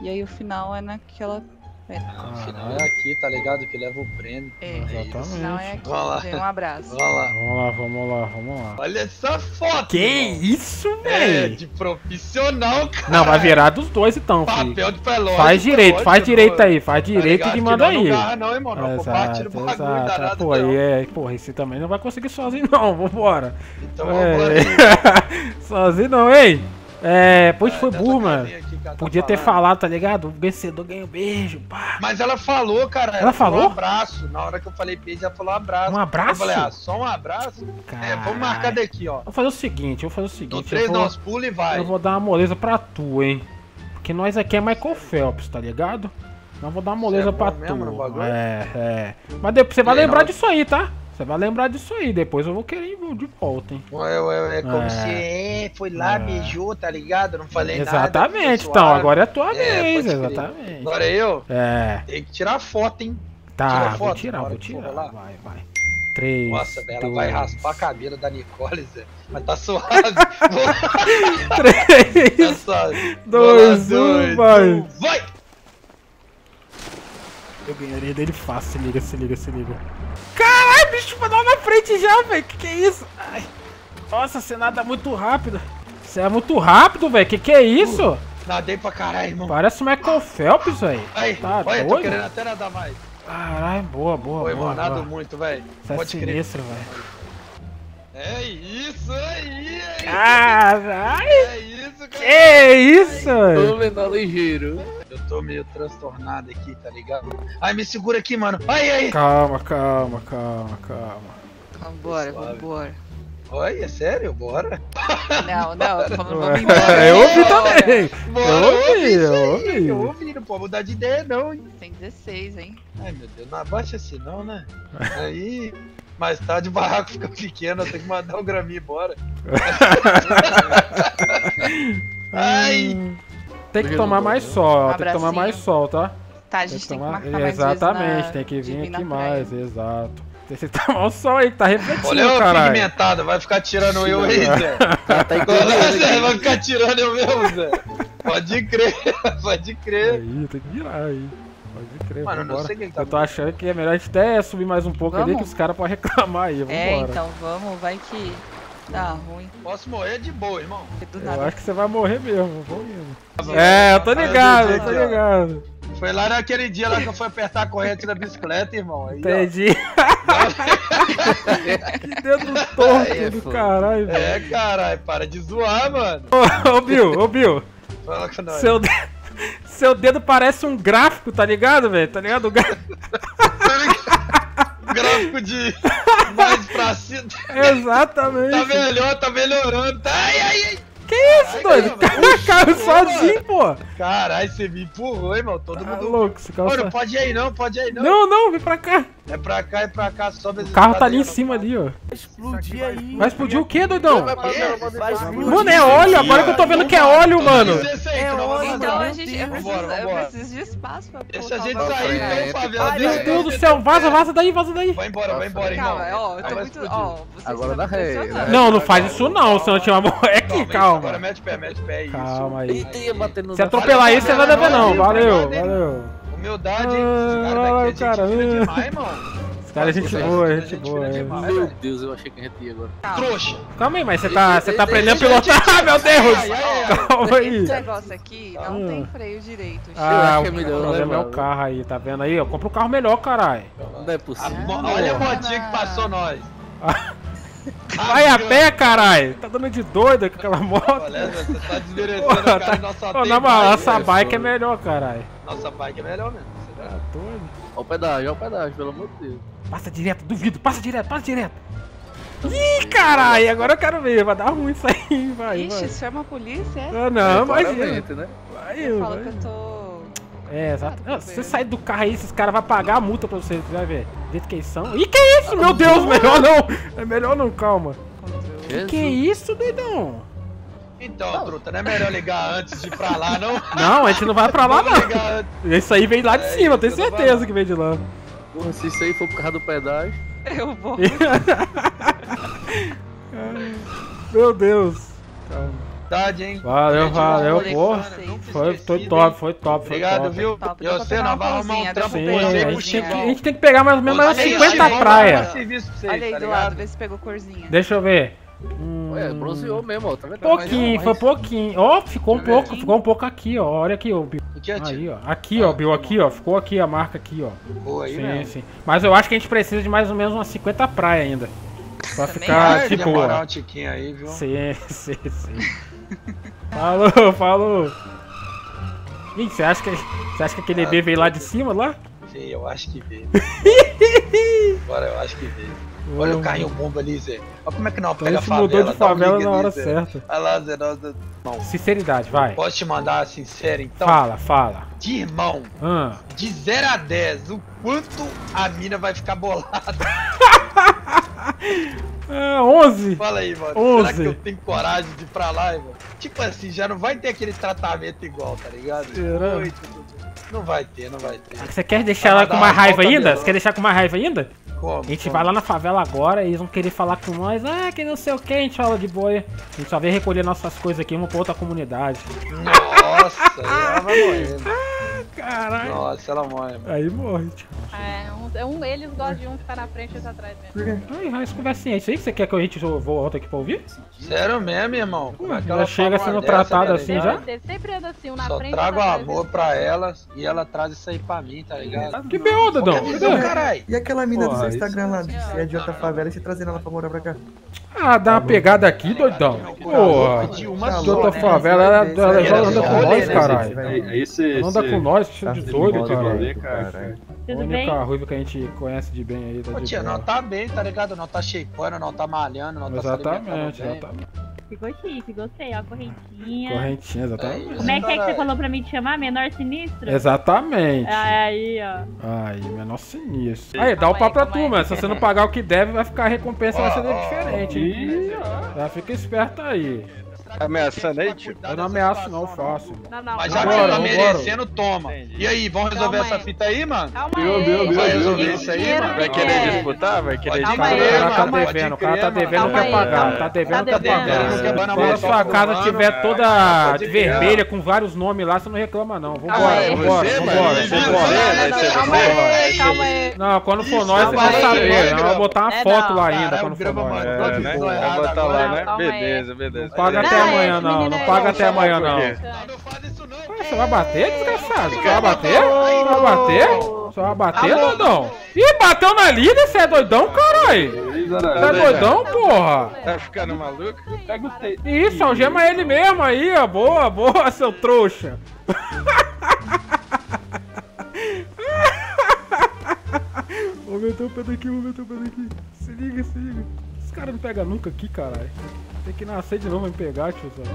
E aí o final é naquela. É, No final é aqui, tá ligado? Que leva o prêmio. é, Exatamente. o final é aqui. Vamos lá. Um abraço. Vamos lá. Vamos lá, vamos lá, vamos lá. Olha essa foto! Que irmão. isso, É, velho? de profissional, cara. Não, vai virar dos dois então, filho. Papel de pelóide. Faz direito, faz direito aí, faz Tá direito ligado? e manda não, aí. Não garra não, irmão. Não, bate no bagulho, exato. Pô, não. aí é, porra, esse também não vai conseguir sozinho não, vambora. Então vambora É. aí. sozinho não, hein? É, pois foi dessa burro, mano. Ela tá Podia ter falado, tá ligado? O vencedor ganha um beijo, pá. Mas ela falou, cara. Ela falou? Um abraço. Na hora que eu falei beijo, ela falou abraço. Um abraço? Eu falei, ah, só um abraço? É, vamos marcar daqui, ó. Vou fazer o seguinte, vou fazer o seguinte. 3 eu vou, nós pula e vai. eu vou dar uma moleza pra tu, hein? Porque nós aqui é Michael Phelps, tá ligado? Não vou dar uma moleza é pra mesmo tu. É, é. Mas depois você vai lembrar disso aí, tá? Você vai lembrar disso aí. Depois eu vou querer ir de volta, hein? Ué, ué, ué, é como É. se é, foi lá, É. beijou, tá ligado? Não falei nada. Exatamente, ficou então, agora é a tua É, vez, exatamente. Agora eu? É. Tem que tirar foto, hein? Tá, Tira vou foto, tirar, bora, vou tirar. lá. Vai, vai. Três. Nossa, ela dois, vai raspar a cabelo da Nicole, Zé. Mas tá suave. Três. tá suave. Dois, Vamos lá, um, dois, vai. um, vai! Eu ganharia dele fácil, se liga, se liga, se liga. Caralho, bicho, vai dar na frente já, velho. Que que é isso? Ai. Nossa, você nada muito rápido. Você é muito rápido, velho. Que que é isso? Nadei pra caralho, irmão. Parece o Michael Phelps, velho. Aí, Tá olha, tô doido? querendo até nadar mais. Caralho, boa, boa, Foi, boa. irmão, nado muito, velho. Você é Pode crer. sinistro, velho. É isso aí, é Caralho. É isso, cara. Que isso, velho? menor ligeiro. Eu tô meio transtornado aqui, tá ligado? Ai, me segura aqui, mano. Ai, ai. Calma, calma, calma, calma. Vambora, Suave. vambora. Oi, é sério? Bora. Não, não, eu tô falando, vamos embora. Eu ouvi também. Bora, Eu ouvi, isso eu ouvi. Eu ouvi, não pode mudar de ideia não, hein? Tem 16, hein? Ai, meu Deus, não abaixa assim não, né? Aí, mais tarde o barraco fica pequeno, eu tenho que mandar o graminho embora. Ai. Tem que tomar mais sol, tem que tomar mais sol, tá? Tá, a gente tem que tomar- marcar mais Exatamente, vezes na- tem que vir aqui praia. mais, exato. Tem que tomar um sol aí, que tá refletindo, Olha eu caralho. pigmentado, vai ficar tirando eu aí, Zé. Tá Olha, Zé, vai ficar tirando eu mesmo, Zé. Pode crer, pode crer. Aí, tem que virar aí. Pode crer, Mano, eu não vambora. sei quem que tá Eu tô achando que é melhor a gente até subir mais um pouco ali, Vamos? que os caras podem reclamar aí, vambora. É, então vamos, vai que dá ruim. Posso morrer de boa, irmão. Do Eu acho que você vai morrer mesmo, vou indo. Vamos. É, eu tô ligado, do eu tô ligado. Foi lá naquele dia lá que eu fui apertar a corrente da bicicleta, irmão. Aí. Entendi. que dedo torto Aí é do caralho, velho. É, caralho, para de zoar, mano. Ô, ô, Bill, ô, Bill. Fala com nós. Seu, de- Seu dedo parece um gráfico, tá ligado, velho? Tá ligado? O gra- Gráfico de mais pra cima. Exatamente. Tá melhor, tá melhorando. Tá, ai, ai, ai. Que isso, doido? Caiu sozinho, pô. Caralho, você me empurrou, irmão. Todo Tá mundo. louco, esse carro só- pode ir aí não, pode ir aí não. Não, não, vem pra cá. É pra cá, é pra cá, sobe O carro tá ali em cima ali, ó. Explodir aí. Vai explodir o quê, doidão? Vai explodir. Mano, é óleo, agora que eu tô vendo que é óleo, mano. É óleo, Então mano. a gente, eu preciso, eu de espaço pra Deixa a gente sair, então, favela. Meu Deus do céu, vaza, vaza daí, vaza daí. Vai embora, vai embora, irmão. Calma, ó, eu tô Vai muito, ó, vocês Agora dá ré, impressionando. Não, não faz isso não, senão a gente vai morrer aqui, Calma, calma. Agora mete o pé, mete o pé, é isso. Calma aí. Eita, ia bater no Se atropelar isso, você vai dever não. Valeu, Valeu. valeu. Humildade, hein? Ah, Esse cara daqui é gente demais, mano. Esse cara é gente boa, é gente boa. é. demais, Meu velho. Deus, eu achei que a gente ia agora. Trouxa. Calma aí, mas você tá, você tá aprendendo a pilotar. Ah, meu Deus! Ai, ai, ai. Calma aí. Esse negócio aqui não Ah. tem freio direito. Ah, acho o que é melhor problema é o levar. carro aí, tá vendo aí? Compra um carro melhor, caralho. Não é possível. Olha a motinha que passou nós. Vai a pé, caralho! Tá dando de doido com aquela moto. Olha, você tá desmerecendo cara tá- nossa na moral, bike, essa velho. bike é melhor, caralho. Nossa bike é melhor mesmo. Você Tá tá- doido. Ó o pedágio, ó o pedágio, pelo amor de Deus. Passa direto, duvido, passa direto, passa direto. Ih, caralho, agora eu quero ver, vai dar ruim isso aí, vai, Ixi, vai. chama a polícia, é? Ah, não, imagina. claramente, né? Vai, Eu falo vai. que eu tô. É, exato. Não, se você sair do carro aí, esses caras vão pagar a multa pra você, você vai ver. Do jeito que eles são. Ih, que isso, meu Deus, melhor não. É melhor não, calma. Que, que isso, doidão? Então, truta, não é melhor ligar antes de ir pra lá, não? Não, a gente não vai pra lá, não. Isso aí vem lá de É, cima, eu tenho não certeza que vem de lá. Porra, se isso aí for por causa do pedágio. Eu vou. Meu Deus. Calma. Verdade, hein? Valeu, valeu, não Foi, foi top, foi top, foi Obrigado, top. viu? Top, E nós uma vamos arrumar um trampo Sim, pra pra você, a gente, tem que, a gente tem que pegar mais ou menos umas Você, 50 aí, vamos praias. Olha aí tá do ligado? lado, vê se pegou corzinha. Deixa eu ver. Hum, Ué, bronzeou mesmo, ó. Tá pouquinho, foi pouquinho. Ó, ficou um eu pouco, ficou um pouco aqui, ó. Olha aqui, ó, Bill. É, Aí, ó. Aqui, ó, Bill, aqui, ó. Ficou aqui a marca aqui, ó. Boa aí, Sim, mesmo. sim. Mas eu acho que a gente precisa de mais ou menos umas 50 praias ainda. Pra Também ficar Vai boa. um aí, viu? Sim, sim, sim. Falou, falou. Você acha que, você acha que aquele EB veio lá de cima, lá? Sim, eu acho que veio. Agora eu acho que veio. Olha o carrinho bomba ali, Zé. Olha como é que não Então pega a favela. mudou de um favela ligue na ali, hora Zé. certa. Olha lá, Zé. Nossa. Não. Sinceridade, vai. Posso te mandar sincero, então? Fala, fala. De irmão, Ah. de 0 a 10, o quanto a mina vai ficar bolada? Ah, 11. Fala aí, mano. Onze. Será que eu tenho coragem de ir pra lá, irmão? Tipo assim, já não vai ter aquele tratamento igual, tá ligado? Será? Não vai ter, não vai ter. Você quer deixar ela com mais uma raiva ainda? melhor. Você quer deixar com mais raiva ainda? Como? A gente Como? vai lá na favela agora e eles vão querer falar com nós. Ah, que não sei o que, a gente fala de boia. A gente só vem recolher nossas coisas aqui, vamos pra outra comunidade. Nossa, ela vai morrer. Caralho. Nossa, ela morre. mano. Aí morre, tio. É, um, é um, eles gostam de um ficar na frente e outro atrás mesmo. Ai, essa conversinha. É isso aí que você quer que a gente volta aqui pra ouvir? Sério mesmo, irmão? Como é que já ela chega sendo tratado tá assim já? Você sempre anda assim, um na Só frente trago amor pra ela e ela traz isso aí pra mim, tá ligado? Que Cadê? caralho. E aquela mina do seu Instagram lá, de é de outra favela, e você trazendo ela pra morar pra cá? Ah, dá uma pegada aqui, doidão. Porra. De Tá Outra né? favela, ela, ela Era anda só com rolê, nós, né, caralho. Anda com nós, de doido, de rolê, cara. Tudo bem? ruiva que a gente conhece de bem aí, tá Ô de tia, não tá bem, tá ligado? Não tá shapeando, não tá malhando, não tá Exatamente, alimentando bem. exatamente. Ficou chique, gostei, ó, correntinha. Correntinha, exatamente. Como é que é que você falou pra mim te chamar? Menor sinistro? Exatamente. Aí, ó. Aí, menor sinistro. Aí, dá o aí, pra tu, mano. Se você não pagar o que deve, vai ficar a recompensa, vai ser Ó, ó, diferente, hein? Já fica esperto aí. Tá ameaçando aí, tio? Eu não ameaço, não, faço. Não, não, Mas já que tá merecendo, toma. E aí, vamos resolver Calma essa aí. fita aí, mano? Calma Viu, aí. viu, viu, Vai viu, resolver isso aí, mano? Vai querer disputar? Vai querer aí, o cara tá devendo, o cara tá devendo quer aí, pagar. Tá devendo quer devendo, pagar. não quer banana, Quando a sua casa tiver toda crer, vermelha, com vários nomes lá, você não reclama não. Calma Vambora, aí. vambora, vambora, vai ser Calma você. aí, calma aí. Não, quando for nós, você vai saber. vai, Nós vamos botar uma É, foto lá ainda quando for nós. É, né? Vamos botar lá, né? Beleza, beleza. Paga Não, até é, amanhã esse não, não paga até amanhã não. Não faz isso não, Você vai bater, desgraçado? Você vai bater? Você vai bater? Você vai bater, doidão? Ih, bateu na líder, você é doidão, caralho? Você é doidão, porra? Tá ficando maluco? Pega o te... Isso, algema ele mesmo aí, ó. Boa, boa, seu trouxa. Vou meter o pé daqui, vou meter o pé daqui. Se liga, se liga. Esse cara não pega nunca aqui, caralho. Tem que nascer de novo pra me pegar, tiozão.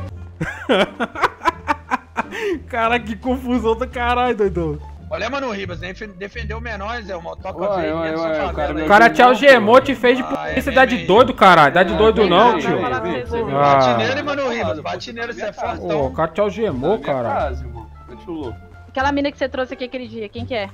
Cara, que confusão do caralho, doidão. Olha, mano, Ribas, def- defendeu menores, é uma toca Ué, veio ué, dentro da ué, sua o cara. O cara te algemou, te fez de Ah, é polícia, dá de mesmo, doido, caralho. Dá de doido não, tio. Bate nele, mano, Ribas, bate nele, você é fortão. o cara te algemou, caralho. Aquela mina que você trouxe aqui aquele dia, quem que é?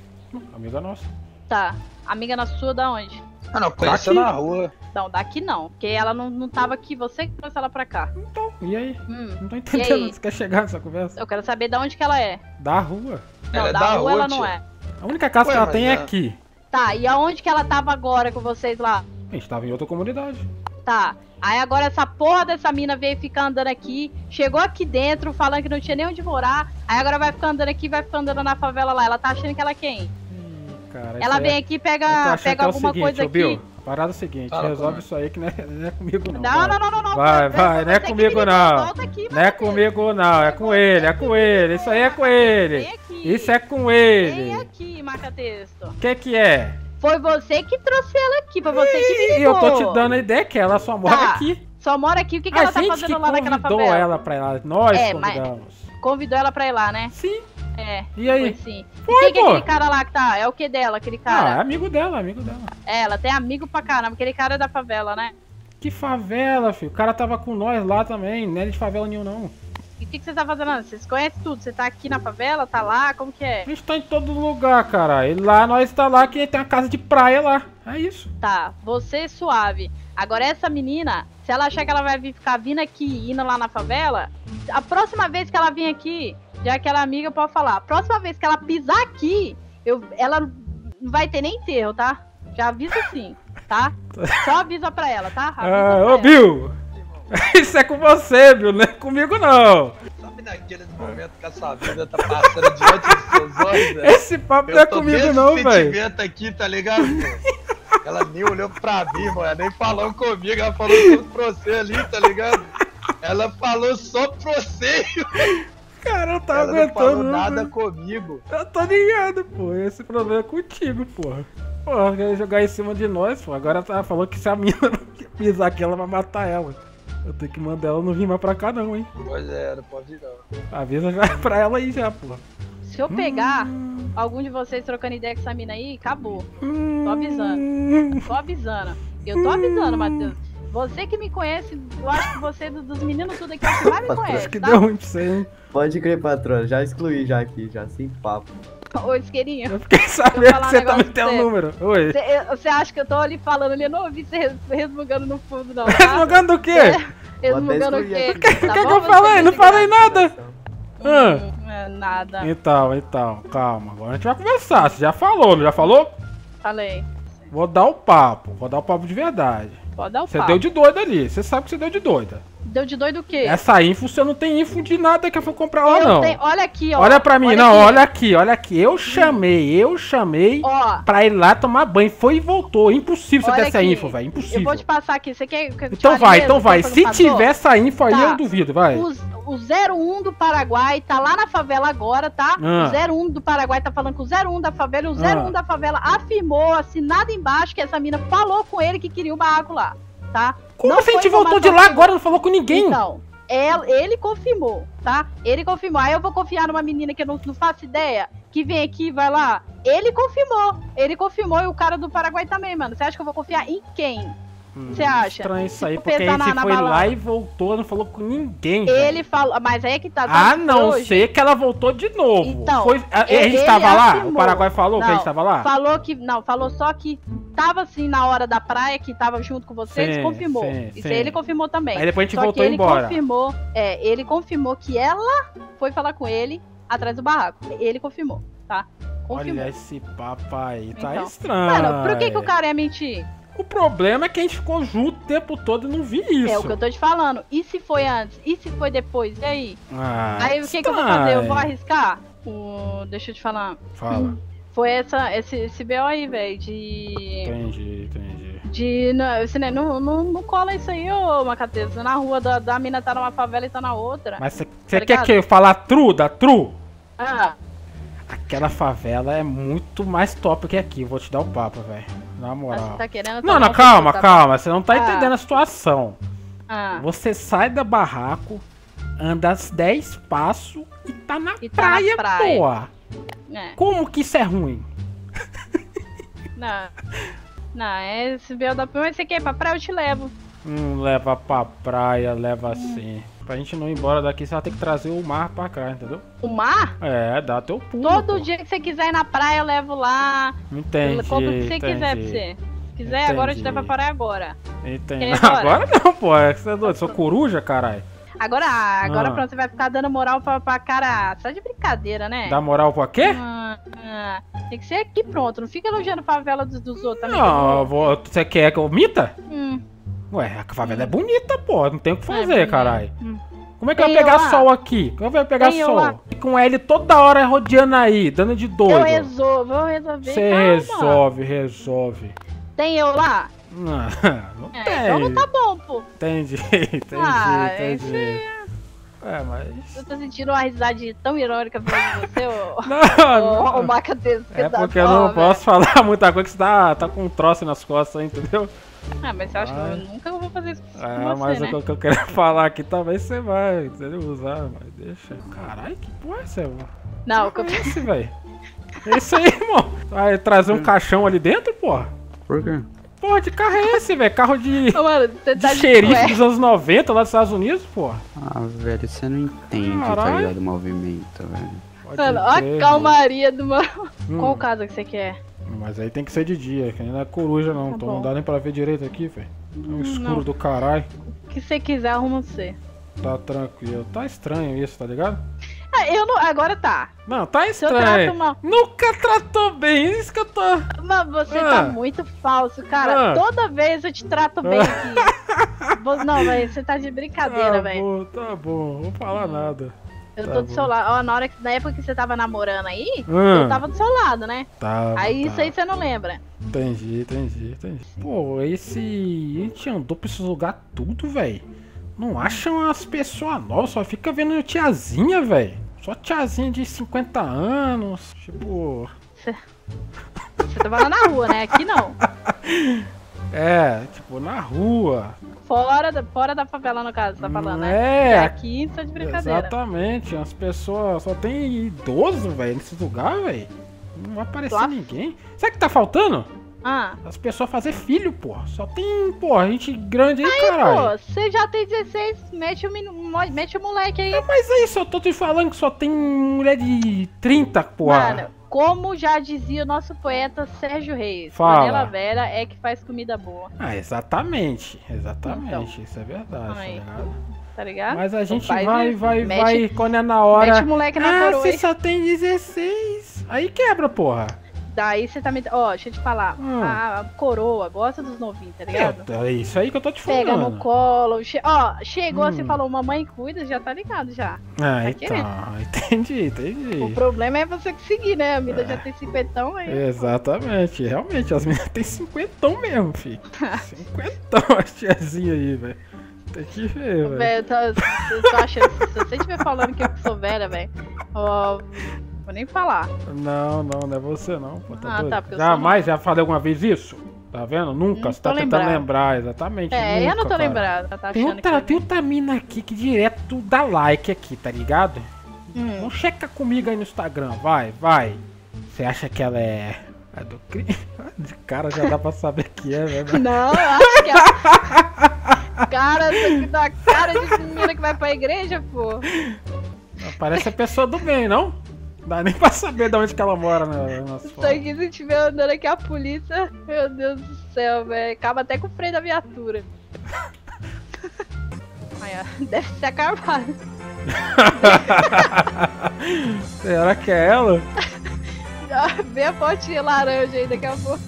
Amiga nossa. Tá. Amiga na sua da onde? Ah, não, conheceu Daqui. na rua. Não, daqui não. Porque ela não, não tava aqui, você que trouxe ela pra cá. E aí? Hum. Não tô entendendo onde você quer chegar nessa conversa. Eu quero saber da onde que ela é. Da rua. Não, Ela é da, da rua, rua, ela não é. A única casa Ué, que ela tem é é- aqui. Tá, e aonde que ela tava agora com vocês lá? A gente tava em outra comunidade. Tá. Aí agora essa porra dessa mina veio ficar andando aqui, chegou aqui dentro falando que não tinha nem onde morar, aí agora vai ficar andando aqui, vai ficar andando na favela lá. Ela tá achando que ela é quem? Cara, ela vem é- aqui, tô pega, pega que é o alguma seguinte, coisa ô, Bill, aqui. Parada é o seguinte, Fala, resolve isso aí que não é, não é comigo não. Não, vai. não, não, não, não. Vai, vai, não é comigo não. Volta aqui, Não é comigo não, é com ele, é com ele. Isso aí é com ele. Vem aqui. Isso é com Vem ele. aqui, marca-texto. O que que é? Foi você que trouxe ela aqui, foi você que me E eu ligou. tô te dando a ideia que ela só mora Tá. aqui. Só mora aqui, o que, que a ela tá fazendo que lá naquela convidou favela? ela pra ir lá. Nós É, mas- convidamos. Convidou ela pra ir lá, né? Sim. É. E aí? Sim. Foi, e quem que é pô. aquele cara lá que tá? É o que dela, aquele Ah, é cara? amigo dela, amigo dela. É, ela tem amigo pra caramba, aquele cara é da favela, né? Que favela, filho. O cara tava com nós lá também. Não é de favela nenhum, não. E o que, que você tá fazendo? Vocês conhecem tudo? Você tá aqui na favela, tá lá, como que é? A gente tá em todo lugar, cara. E lá nós tá lá que tem uma casa de praia lá. É isso. Tá, você suave. Agora essa menina, se ela achar que ela vai ficar vindo aqui, indo lá na favela, a próxima vez que ela vir aqui, já que ela é amiga, pode falar. A próxima vez que ela pisar aqui, eu, ela não vai ter nem enterro, tá? Já avisa assim, tá? Só avisa pra ela, tá? Avisa Ah, ô, ela. Bill. Isso é com você, Bill. Não é comigo, não. Sabe naqueles momentos que a sua vida tá passando diante dos seus olhos? né? Esse papo Eu não é comigo, não, velho. sentimento aqui, tá ligado? Ela nem olhou pra mim, mano. Nem falou comigo. Ela falou tudo pra você ali, tá ligado? Ela falou só pra você. Cara, eu Ela não aguentando. falou não, nada comigo. Eu tô ligado, pô. Esse problema é contigo, porra. Porra, quer jogar em cima de nós, pô. Agora ela falou que se a mina não pisar aqui, ela vai matar ela. Eu tenho que mandar ela não vir mais pra cá, não, hein. Pois é, não pode ir não. Avisa já pra ela aí já, porra. Se eu pegar algum de vocês trocando ideia com essa mina aí, acabou. Tô avisando. Tô avisando. Eu tô avisando, Matheus. Você que me conhece, eu acho que você do- dos meninos tudo aqui é que mais me conhece, Acho que tá? deu ruim pra você, hein. Pode crer, patrona. Já excluí já aqui, já sem papo. Ô, isqueirinho. Eu fiquei sabendo falar que você um também tem um você. número. Oi. Você, você acha que eu tô ali falando ali? Eu não ouvi você res- resmungando no fundo, não. Tá? Resmungando o quê? Resmungando o quê? O que, Tá que, que eu Você falei? Não falei nada. Ah. É, nada. Então, então, calma. Agora a gente vai conversar. Você já falou, não já falou? Falei. Vou dar o papo. Vou dar o papo de verdade. Pode dar o Você deu de doida ali. Você sabe que você deu de doida. Deu de doido o quê? Essa info, você não tem info de nada que eu for comprar lá, não. tenho- Olha aqui, ó. Olha pra mim, Olha não, aqui. olha aqui, olha aqui. Eu chamei, eu chamei Ó. pra ir lá tomar banho. Foi e voltou. Impossível você Olha ter essa aqui. info, velho. Impossível. Eu vou te passar aqui. Você quer que eu Então vai, mesmo? então vai. Se tiver essa info aí, Tá. eu duvido, vai. Os- O 01 do Paraguai tá lá na favela agora, tá? Ah. O 01 do Paraguai tá falando com o 01 da favela e o Ah. 01 da favela afirmou, assinado embaixo, que essa mina falou com ele que queria o barraco lá, tá? Como Não assim a gente voltou de lá agora não falou com ninguém? Então, ele confirmou, tá? Ele confirmou. Aí eu vou confiar numa menina que eu não, não faço ideia, que vem aqui e vai lá. Ele confirmou. Ele confirmou e o cara do Paraguai também, mano. Você acha que eu vou confiar em quem? Você acha? Estranho isso aí, porque a gente na- na foi lá e voltou, não falou com ninguém. Ele falou, mas aí é que tá. Ah, sabe, não hoje- sei que ela voltou de novo. Então, Foi, a, a ele- gente ele tava lá? afirmou. O Paraguai falou que a Não, gente tava lá? Falou que. Não, falou só que tava assim na hora da praia, que tava junto com vocês, Sim, confirmou. sim, Isso sim. aí ele confirmou também. Aí depois a gente só voltou que ele embora. confirmou. É, ele confirmou que ela foi falar com ele atrás do barraco. Ele confirmou, tá? Confirmou. Olha esse papo aí, tá Então. estranho. Mano, por que, que o cara ia mentir? O problema é que a gente ficou junto o tempo todo e não vi isso. É o que eu tô te falando. E se foi antes? E se foi depois? E aí? Ah, aí o que, que eu vou fazer? Eu vou arriscar? O- Deixa eu te falar. Fala. Foi essa, esse, esse BO aí, velho, de. Entendi, entendi. De. Não, não, não, não cola isso aí, ô Macateza. Na rua da, da mina tá numa favela e tá na outra. Mas você Tá quer que eu falar true da true? Ah, Aquela favela é muito mais top que aqui, vou te dar o papo, velho. Na moral. tá. Não, não, calma, tá- calma. Você não tá Ah. entendendo a situação. Ah, Você sai da barraco, anda uns 10 passos e tá na E tá na praia, praia. porra. é. Como que isso é ruim? Não. Não, é esse BO da Mas você quer ir pra praia? Eu te levo. Hum, leva pra praia, leva assim. Pra gente não ir embora daqui, você vai ter que trazer o mar pra cá, entendeu? O mar? É, dá teu pulo. Todo pô. dia que você quiser ir na praia, eu levo lá. Entendi, Compra o que você quiser pra entendi. você. Se quiser, agora eu te Entendi. levo pra praia agora. Entendi. Embora? Agora não, pô. É que você é doido. Sou coruja, caralho. Agora, agora Ah. pronto, você vai ficar dando moral pra, pra cara. Só de brincadeira, né? Dá moral pra quê? Ah, ah, tem que ser aqui pronto. Não fica elogiando favela dos, dos outros. Não, eu vou- você quer que eu mita? Hum. Ué, a favela é bonita, pô. Não tem o que fazer, bonito. caralho. Hum. Como é que eu Tem vou pegar eu lá. sol aqui? Como é que eu vou pegar Tem eu sol? lá. Com ele toda hora rodeando aí, dando de Eu doido. resolvo, eu resolver. Você resolve, resolve. Tem eu lá? Não, não É, tem. então não tá bom, pô. Entendi, entendi, Ah, entendi. É, mas. Eu tô sentindo uma risadinha tão irônica pra você, ô. Não, ô, ô Maca desse É da porque eu não posso falar muita coisa que você tá, tá com um troço nas costas, entendeu? Ah, mas você acha que eu nunca vou fazer isso com É, você, mas né? o que eu quero falar aqui talvez você vai, entendeu? Usar, mas deixa. Caralho, que porra é essa, mano? Não, o que eu É esse, velho? É isso aí, irmão. Vai trazer um caixão ali dentro, porra? Por quê? Porra, de carro é esse, velho? Carro de, Ô, mano, você de tá de xerife dos anos 90 lá dos Estados Unidos, porra. Ah, velho, você não entende, tá Caralho. ligado? O movimento, velho. Pode Mano, olha a calmaria do mano. Hum. Qual casa que você quer? Mas aí tem que ser de dia, que nem na coruja não. Tá então não dá nem pra ver direito aqui, velho. É um escuro não. do caralho. O que você quiser, arruma você. Tá tranquilo. Tá estranho isso, tá ligado? Ah, eu não. Agora tá. Não, tá estranho. mal. Nunca tratou bem, isso que eu tô. Mas você Ah. tá muito falso, cara. Ah. Toda vez eu te trato bem aqui. Vo- Não, velho, você tá de brincadeira, tá velho. bom, tá bom, não vou falar nada. Eu tá tô do bom. seu lado. Ó, na, hora que, na época que você tava namorando aí, Ah. eu tava do seu lado, né? Tá. aí tá. isso aí você não lembra. Entendi, entendi, entendi. Pô, esse. A gente andou pra esse lugar tudo, velho. Não acham as pessoas novas, só fica vendo tiazinha, velho. Só tiazinha de 50 anos. Tipo. Você tava lá na rua, né? Aqui não. É, tipo, na rua. Fora da, fora da favela, no caso, você tá falando, né? É. Aqui, isso é de brincadeira. Exatamente. As pessoas. Só tem idoso, velho, nesse lugar, velho. Não vai aparecer Lá- ninguém. Sabe o que tá faltando? Ah. As pessoas fazer filho, porra. Só tem, porra, gente grande aí, Aí, caralho. pô, você já tem 16, mete o, mo- mete o moleque aí. Mas é isso, eu tô te falando que só tem mulher de 30, porra. Mano, como já dizia o nosso poeta Sérgio Reis, Fala. panela velha é que faz comida boa, Ah, exatamente. Exatamente, Então. isso é verdade, tá Aí. tá ligado? Mas a gente Faz vai, isso, vai, mete- vai, quando é na hora. mete moleque na ah, coroa você só tem 16. Aí quebra, porra. Daí você tá me. Ó, deixa eu te falar. Hum. A, coroa gosta dos novinhos, tá ligado? É isso aí que eu tô te falando. Pega no colo. Che... Ó, chegou, Hum. você falou, mamãe cuida, já tá ligado já. Ah, Tá então, querendo. entendi, entendi. O problema é você que seguir, né? A vida já tem cinquentão aí. Exatamente, realmente, as meninas têm cinquentão mesmo, filho. cinquentão as tiazinhas aí, velho. Tem que ver, velho. Velho, tá, eu tô achando. Se você estiver falando que eu sou velha, velho, ó, vou nem falar. Não, não, não é você não, pô. Tá Ah, doido? tá, porque eu sou Jamais, já falei alguma vez isso? Tá vendo? Nunca, Não você tá tentando lembrar, exatamente. É, eu não nunca, tô cara. lembrada. Tá Tem outra, que. tem outra mina aqui que direto dá like aqui, tá ligado? Hum. Não checa comigo aí no Instagram, vai, vai. Você acha que ela é. É do crime? De cara já dá pra saber que é, né? Não, eu acho que é. Cara, isso aqui dá cara de menina que vai pra igreja, pô. Parece a pessoa do bem, não? Dá nem pra saber de onde que ela mora né, fotos. aqui, se tiver andando aqui a polícia, meu Deus do céu, velho. Acaba até com o freio da viatura. Aí, ó, deve ser a Carvalho. Será que é ela? Já Vê a fotinha laranja aí daqui a pouco.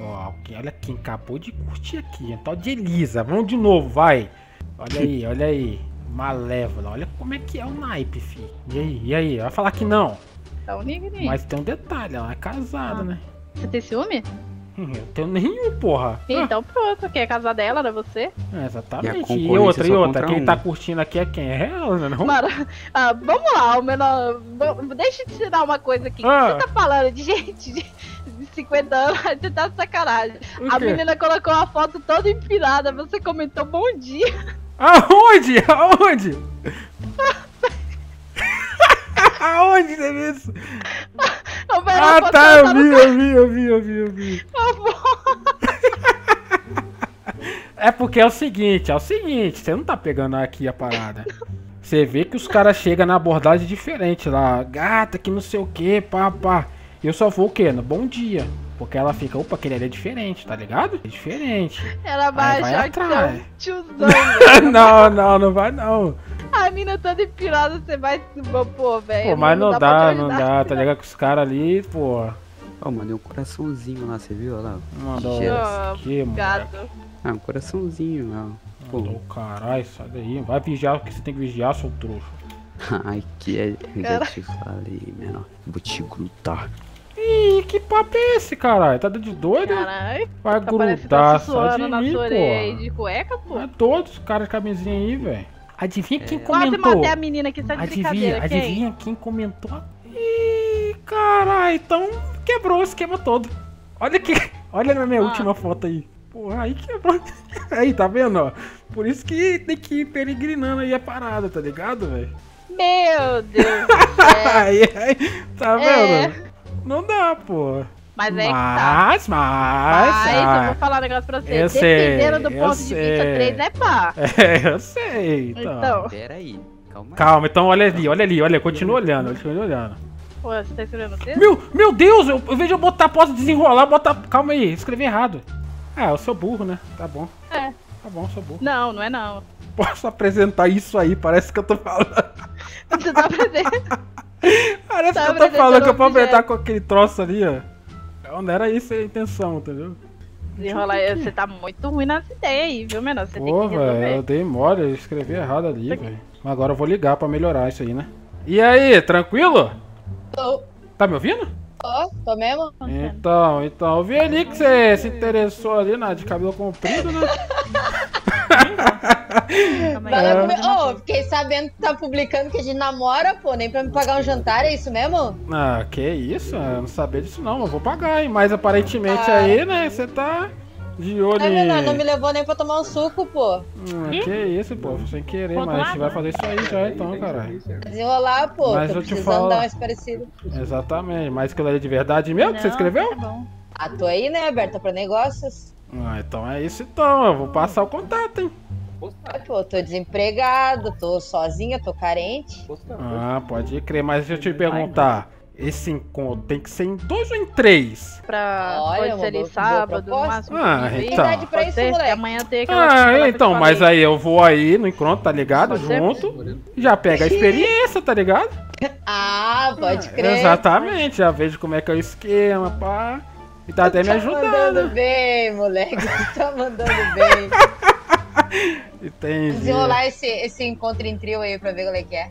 Ó, que- olha quem acabou de curtir aqui, um tal de Elisa. Vamos de novo, vai. Olha aí, olha aí. Malévola, olha como é que é o naipe, fi. E aí, e aí? Vai falar que não. Tá um nigrinho. Mas tem um detalhe, ela é casada, Ah. né? Você tem ciúme? Hum, Eu tenho nenhum, porra. Então pronto, quem é casar dela, não é você? É, E exatamente. E, concorrência outra, e outra. Quem um. tá curtindo aqui é quem? É ela, né? Não? Ah, vamos lá, o menor. Deixa eu te ensinar uma coisa aqui. Ah. Você tá falando de gente de, de 50 anos, você tá de sacanagem. O A quê? menina colocou uma foto toda empinada, você comentou bom dia. Aonde? Aonde? Aonde teve isso? Ah, tá, dela eu vi, eu vi, eu vi, eu vi, eu vi. É porque é o seguinte, é o seguinte, você não tá pegando aqui a parada. Você vê que os caras chegam na abordagem diferente lá, gata, que não sei o que, pá, pá. Eu só vou o quê? No bom dia. Porque ela fica, opa, aquele ali é diferente, tá ligado? É diferente. Ela vai vai achar que você é atrás. tiozão. não, não, não vai não. A mina toda empinada, você vai. Pô, velho. Pô, mas não pra dá, não dá, tá ligado? Com os caras ali, pô. Ó, mandei um coraçãozinho lá, você viu? Olha lá. Mandou Gera- que, mano? Ah, um coraçãozinho, não. Pô. Mandou caralho, sai daí. Vai vigiar o que você tem que vigiar, seu trouxa. Ai, que é. Já te falei, menor. Vou te grudar. Ih, que papo é esse, caralho? Tá de doido? Caralho. Vai Tá que grudar tá só de na mim, porra. de cueca, pô. É todos os caras de camisinha aí, velho. Adivinha quem Quase comentou? matei a menina aqui, tá de Adivinha, brincadeira. Quem? adivinha quem comentou? Ih, caralho, então quebrou o esquema todo. Olha aqui, olha na minha Ah. última foto aí. Porra, aí quebrou. Aí, tá vendo, ó? Por isso que tem que ir peregrinando aí a parada, tá ligado, velho? Meu Deus céu. aí, aí, tá É. Não dá, pô. Mas é que tá. Mas, mas, Mas eu ah, vou falar um negócio pra você. eu sei, Dependendo do ponto de vista, sei. 3 é pá. É, eu sei, então. Então. Peraí, calma aí. Calma, então olha ali, olha ali, olha, continua olhando, continua olhando. Pô, você tá escrevendo o texto? Meu, meu Deus, eu, eu vejo eu botar, posso desenrolar, botar. Calma aí, escrevi errado. Ah, eu sou burro, né? Tá bom. É. Tá bom, sou burro. Não, não é não. Posso apresentar isso aí, parece que eu tô falando. Você tá presente. Parece Tá que eu tô falando que eu vou apresentando apertar com aquele troço ali, ó. Não era isso a intenção, entendeu? Desenrolar, você tá muito ruim nas ideias aí, viu, menor? Você Pô, tem que velho, eu dei mole, eu escrevi errado ali, velho. Mas agora eu vou ligar pra melhorar isso aí, né? E aí, tranquilo? Tô. Tá me ouvindo? Ó, tô mesmo? Então, então, eu vi ali que você se interessou ali na de cabelo comprido, né? Ô, fiquei sabendo que tá publicando que a gente namora, pô, nem pra me pagar um jantar, é isso mesmo? Ah, que isso? Eu não sabia disso não, eu vou pagar, hein? Mas aparentemente Ah. aí, né, você tá de olho É menor, não me levou nem pra tomar um suco, pô. Hum, que isso, pô, sem querer, Ponto mas a gente vai fazer isso aí já então, caralho. Desenrolar, pô, Mas tô eu te precisando falo- dar uma esparecida. Exatamente, mas aquilo ali é de verdade mesmo que você Não, escreveu? tá Ah, tô aí, né, aberta pra negócios. Ah, então é isso então, eu vou passar o contato, hein? Pô, tô desempregado, tô sozinha, tô carente. Ah, pode crer, mas deixa eu te perguntar, esse encontro tem que ser em dois ou em três? Pra, Olha, pode ser ali boa- sábado, no máximo. Ah, então. Idade pra isso, moleque. Amanhã tem aquela Ah, então, mas aí eu vou aí no encontro, tá ligado? Pode ser? Junto, já pega a experiência, tá ligado? Ah, pode crer. Exatamente, já vejo como é que é o esquema, pá. E tá até me Tá ajudando. mandando bem, moleque. Tá mandando bem. Entendi. Desenrolar esse, esse encontro em trio aí pra ver qual é que é.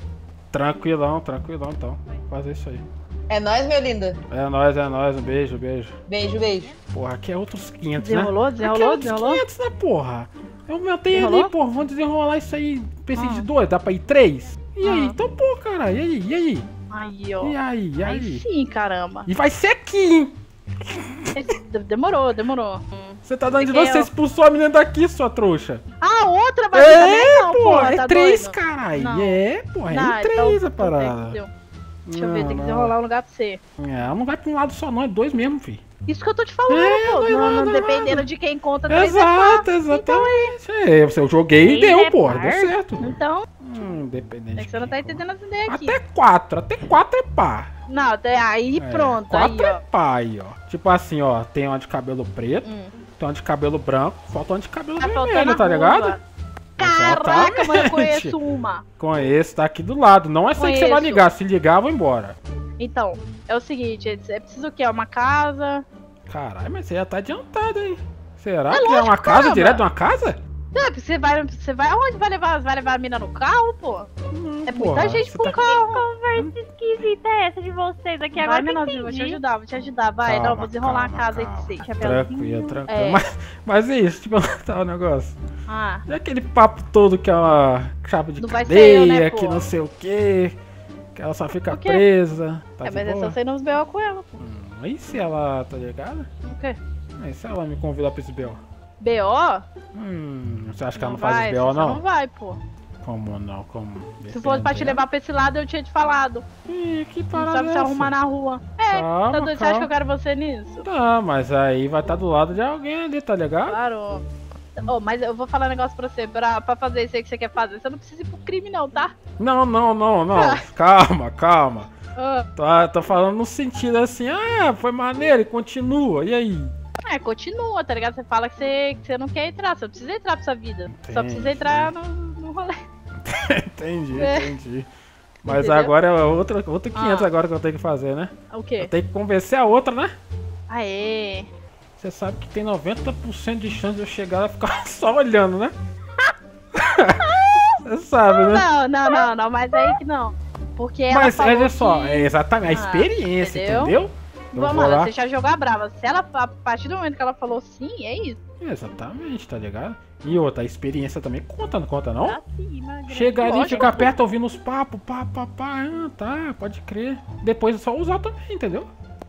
Tranquilão, tranquilão então. Fazer isso aí. É nóis, meu lindo. É nóis, é nóis. Um beijo, beijo. Beijo, beijo. Porra, aqui é outros 500, Desenrolou, né? desenrolou, aqui é outros desenrolou? 500, né, porra? Eu aumentei ali, Desenrolou? porra. Vamos desenrolar isso aí. Pensei Ah. de dois, dá pra ir três? E aí? Ah. Então, pô, cara. E aí? E aí? Aí, ó. E aí? E aí? Aí sim, caramba. E vai ser aqui, hein? De- Demorou, demorou. Você tá dando de dois, você eu- expulsou a menina daqui, sua trouxa. A outra vai vir também É, não, pô, é tá três, doido? caralho. Não. É, porra, é Não, três então- a então parada. Deixa eu ver, Não, tem que não. desenrolar um lugar pra você. É, não vai pra um lado só, não, é dois mesmo, filho. Isso que eu tô te falando, É, pô. Não, não dependendo de quem conta três é Exato, quatro. exatamente. É, você- eu joguei e deu, é par. deu certo. Então, Hum, é independente. que você não tá entendendo as ideias aqui. Até quatro, até quatro é pá. Não, até aí É, pronto. Quatro Aí, é ó. pá aí, ó. Tipo assim, ó, tem uma de cabelo preto, Hum. tem uma de cabelo branco, falta uma de cabelo Tá vermelho, tá ligado? Caraca, mas eu conheço uma. Conheço, tá aqui do lado. Não é assim que você vai ligar. Se ligar, eu vou embora. Então, é o seguinte, é preciso o quê? Uma casa. Caralho, mas você já tá adiantado, hein? Será É que é lógico, uma casa, caramba. direto de uma casa? É, porque você vai, você vai aonde vai levar? Vai levar a mina no carro, pô? é muita porra, gente pro tá- carro. Conversa esquisita é essa de vocês aqui Vai, agora? que eu menorzinho, vou te ajudar, vou te ajudar. Vai, Calma, não, vou desenrolar calma, a casa aí calma. pra você. Chapeuzinho. Tranquilo, tranquilo. É. Mas, mas é isso, tipo, tá o negócio. Ah, E aquele papo todo que é uma chapa de Não vai cadeia, eu, né, que pô? não sei o quê, que ela só fica presa. Tá é, mas é só você não B.O. com ela, pô. Hum, E se ela tá ligada? O quê? E se ela me convidar pra esse B.O.? B.O.? Hum, você acha que ela Não não faz vai, B.O. não? não vai, pô. Como não? Como? Se fosse pra te levar pra esse lado, eu tinha te falado. Ih, que Não parada sabe é se arrumar na rua. É, Calma, tá doido? Você acha calma. que eu quero você nisso? Tá, mas aí vai estar do lado de alguém ali, tá ligado? Claro. Oh, mas eu vou falar um negócio pra você, pra, pra fazer isso aí que você quer fazer. Você não precisa ir pro crime, não, tá? Não, não, não, não. Calma, calma. Ah, Tô, tô falando no sentido assim, ah, foi maneiro e continua. E aí? É, continua, tá ligado? Você fala que você, que você não quer entrar, você não precisa entrar pra sua vida. Só Entendi. precisa entrar no, no rolê. entendi, É. entendi. Mas Entendeu? agora é outro, outro 500 Ah. agora que eu tenho que fazer, né? O quê? Eu tenho que convencer a outra, né? Aê. Você sabe que tem 90% de chance de eu chegar e ficar só olhando, né? Você sabe, né? Não, não, não, não, mas aí que não. Porque Mas olha só, que- é exatamente a Ah, experiência, entendeu? entendeu? Vamos, lá. você já jogou a brava. Se ela, a partir do momento que ela falou sim, é isso. Exatamente, tá ligado? E outra, a experiência também conta, não conta não? Cima, Chega ali, Lógico. fica perto ouvindo os papos, pá, pá, pá, ah, tá, pode crer. Depois é só usar também, entendeu?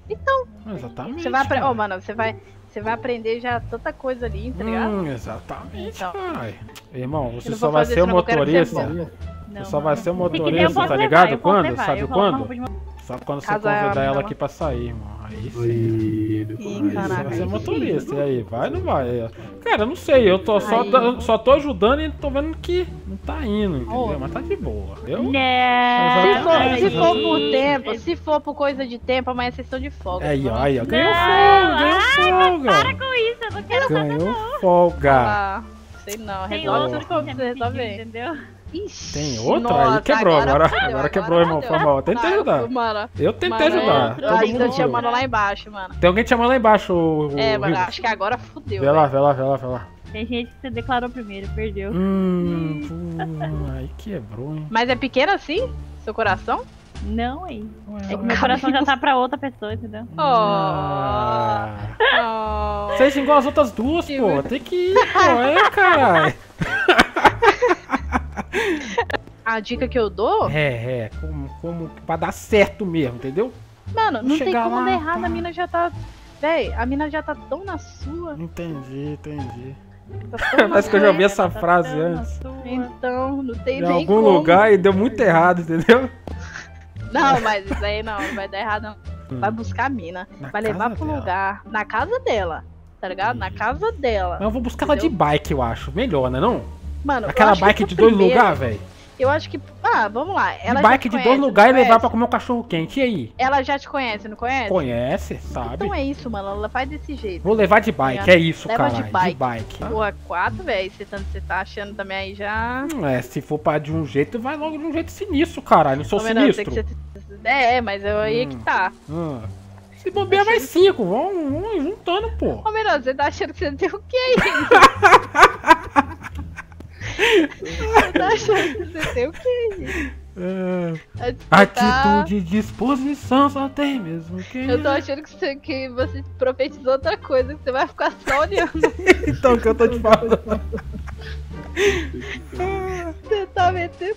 Então, Exatamente. você vai aprender. Ô, mano, você vai. Você vai aprender já tanta coisa ali, tá ligado? Hum, exatamente, Então. caralho. Irmão, você não só vai ser o não, motorista. bom. Você só vai ser o motorista, tá ligado? Quando? levar, Sabe quando? Sabe quando você convidar ela ela. aqui pra sair, irmão. Aí sim. Ih, você caraca. vai ser motorista. E aí, vai ou não vai? Cara, eu não sei, eu tô só, só tô ajudando e tô vendo que não tá indo, entendeu? Mas tá de boa. Eu? Não. Se for, se for por tempo, se for por coisa de tempo, amanhã vocês estão de folga. Aí, ó, aí, ó. Ganhou Não, folga, ganhou ai, folga. Para com isso, eu não quero Ganhou folga. Ah, sei não, Tem resolve outro tudo como você resolve entendeu? Ixi, Tem outro? nossa, aí quebrou, agora, agora, fudeu, quebrou, irmão. fudeu. Foi mal. Tentei ajudar. Mano, Eu tentei mano, ajudar. eu Todo ainda mundo te chamando lá embaixo, mano. Tem alguém te chamando lá embaixo, o. o É, mano, acho que agora fudeu. Vê lá, vê lá, vê lá, vê lá. Tem gente que você declarou primeiro, perdeu. Hum, pô, aí quebrou, hein? Mas é pequeno assim? Seu coração? Não, hein? É que ué. meu coração já tá pra outra pessoa, entendeu? Oh, Ah. oh. Seja igual as outras duas, pô. Tem que ir, pô. É, caralho. A dica que eu dou, É, é. Como, como pra dar certo mesmo, entendeu? mano, não tem como lá, dar errado. pá. A mina já tá. Véi, a mina já tá tão na sua. Entendi, entendi. Tá Parece que eu já ouvi essa frase Tão na antes. Então, não tem Em nem algum como. lugar e deu muito errado, entendeu? Não, mas isso aí não, não vai dar errado não. Hum. Vai buscar a mina. Na vai levar pro dela. lugar. Na casa dela. Tá ligado? Na casa dela. Mas eu vou buscar ela de Entendeu? bike, eu acho. Melhor, né não? Mano, Aquela bike de dois primeiro- lugares, velho. Eu acho que. Ah, vamos lá. De Ela já bike te de conhece, dois não lugares e levar conhece? pra comer um cachorro quente. E aí? Ela já te conhece, não conhece? Conhece, sabe? Então é isso, mano. Ela faz desse jeito. Vou levar de bike, é isso, Leva cara. de bike. De bike. Porra, quatro, velho. Você tanto você tá achando também aí já. Hum, É, se for pra de um jeito, vai logo de um jeito sinistro, caralho. Não sou sinistro. que você- É, mas eu aí é que Hum. tá. Hum. Se bobear, vai cinco. Vamos, vamos juntando, pô. Ô, menor, você tá achando que você tem o quê aí? Você tá achando que você tem o quê aí? É, Você tá- Atitude e disposição só tem mesmo quem. Eu tô achando que você, que você profetizou outra coisa, que você vai ficar só olhando. Então, o que eu tô te falando? Você tá metendo.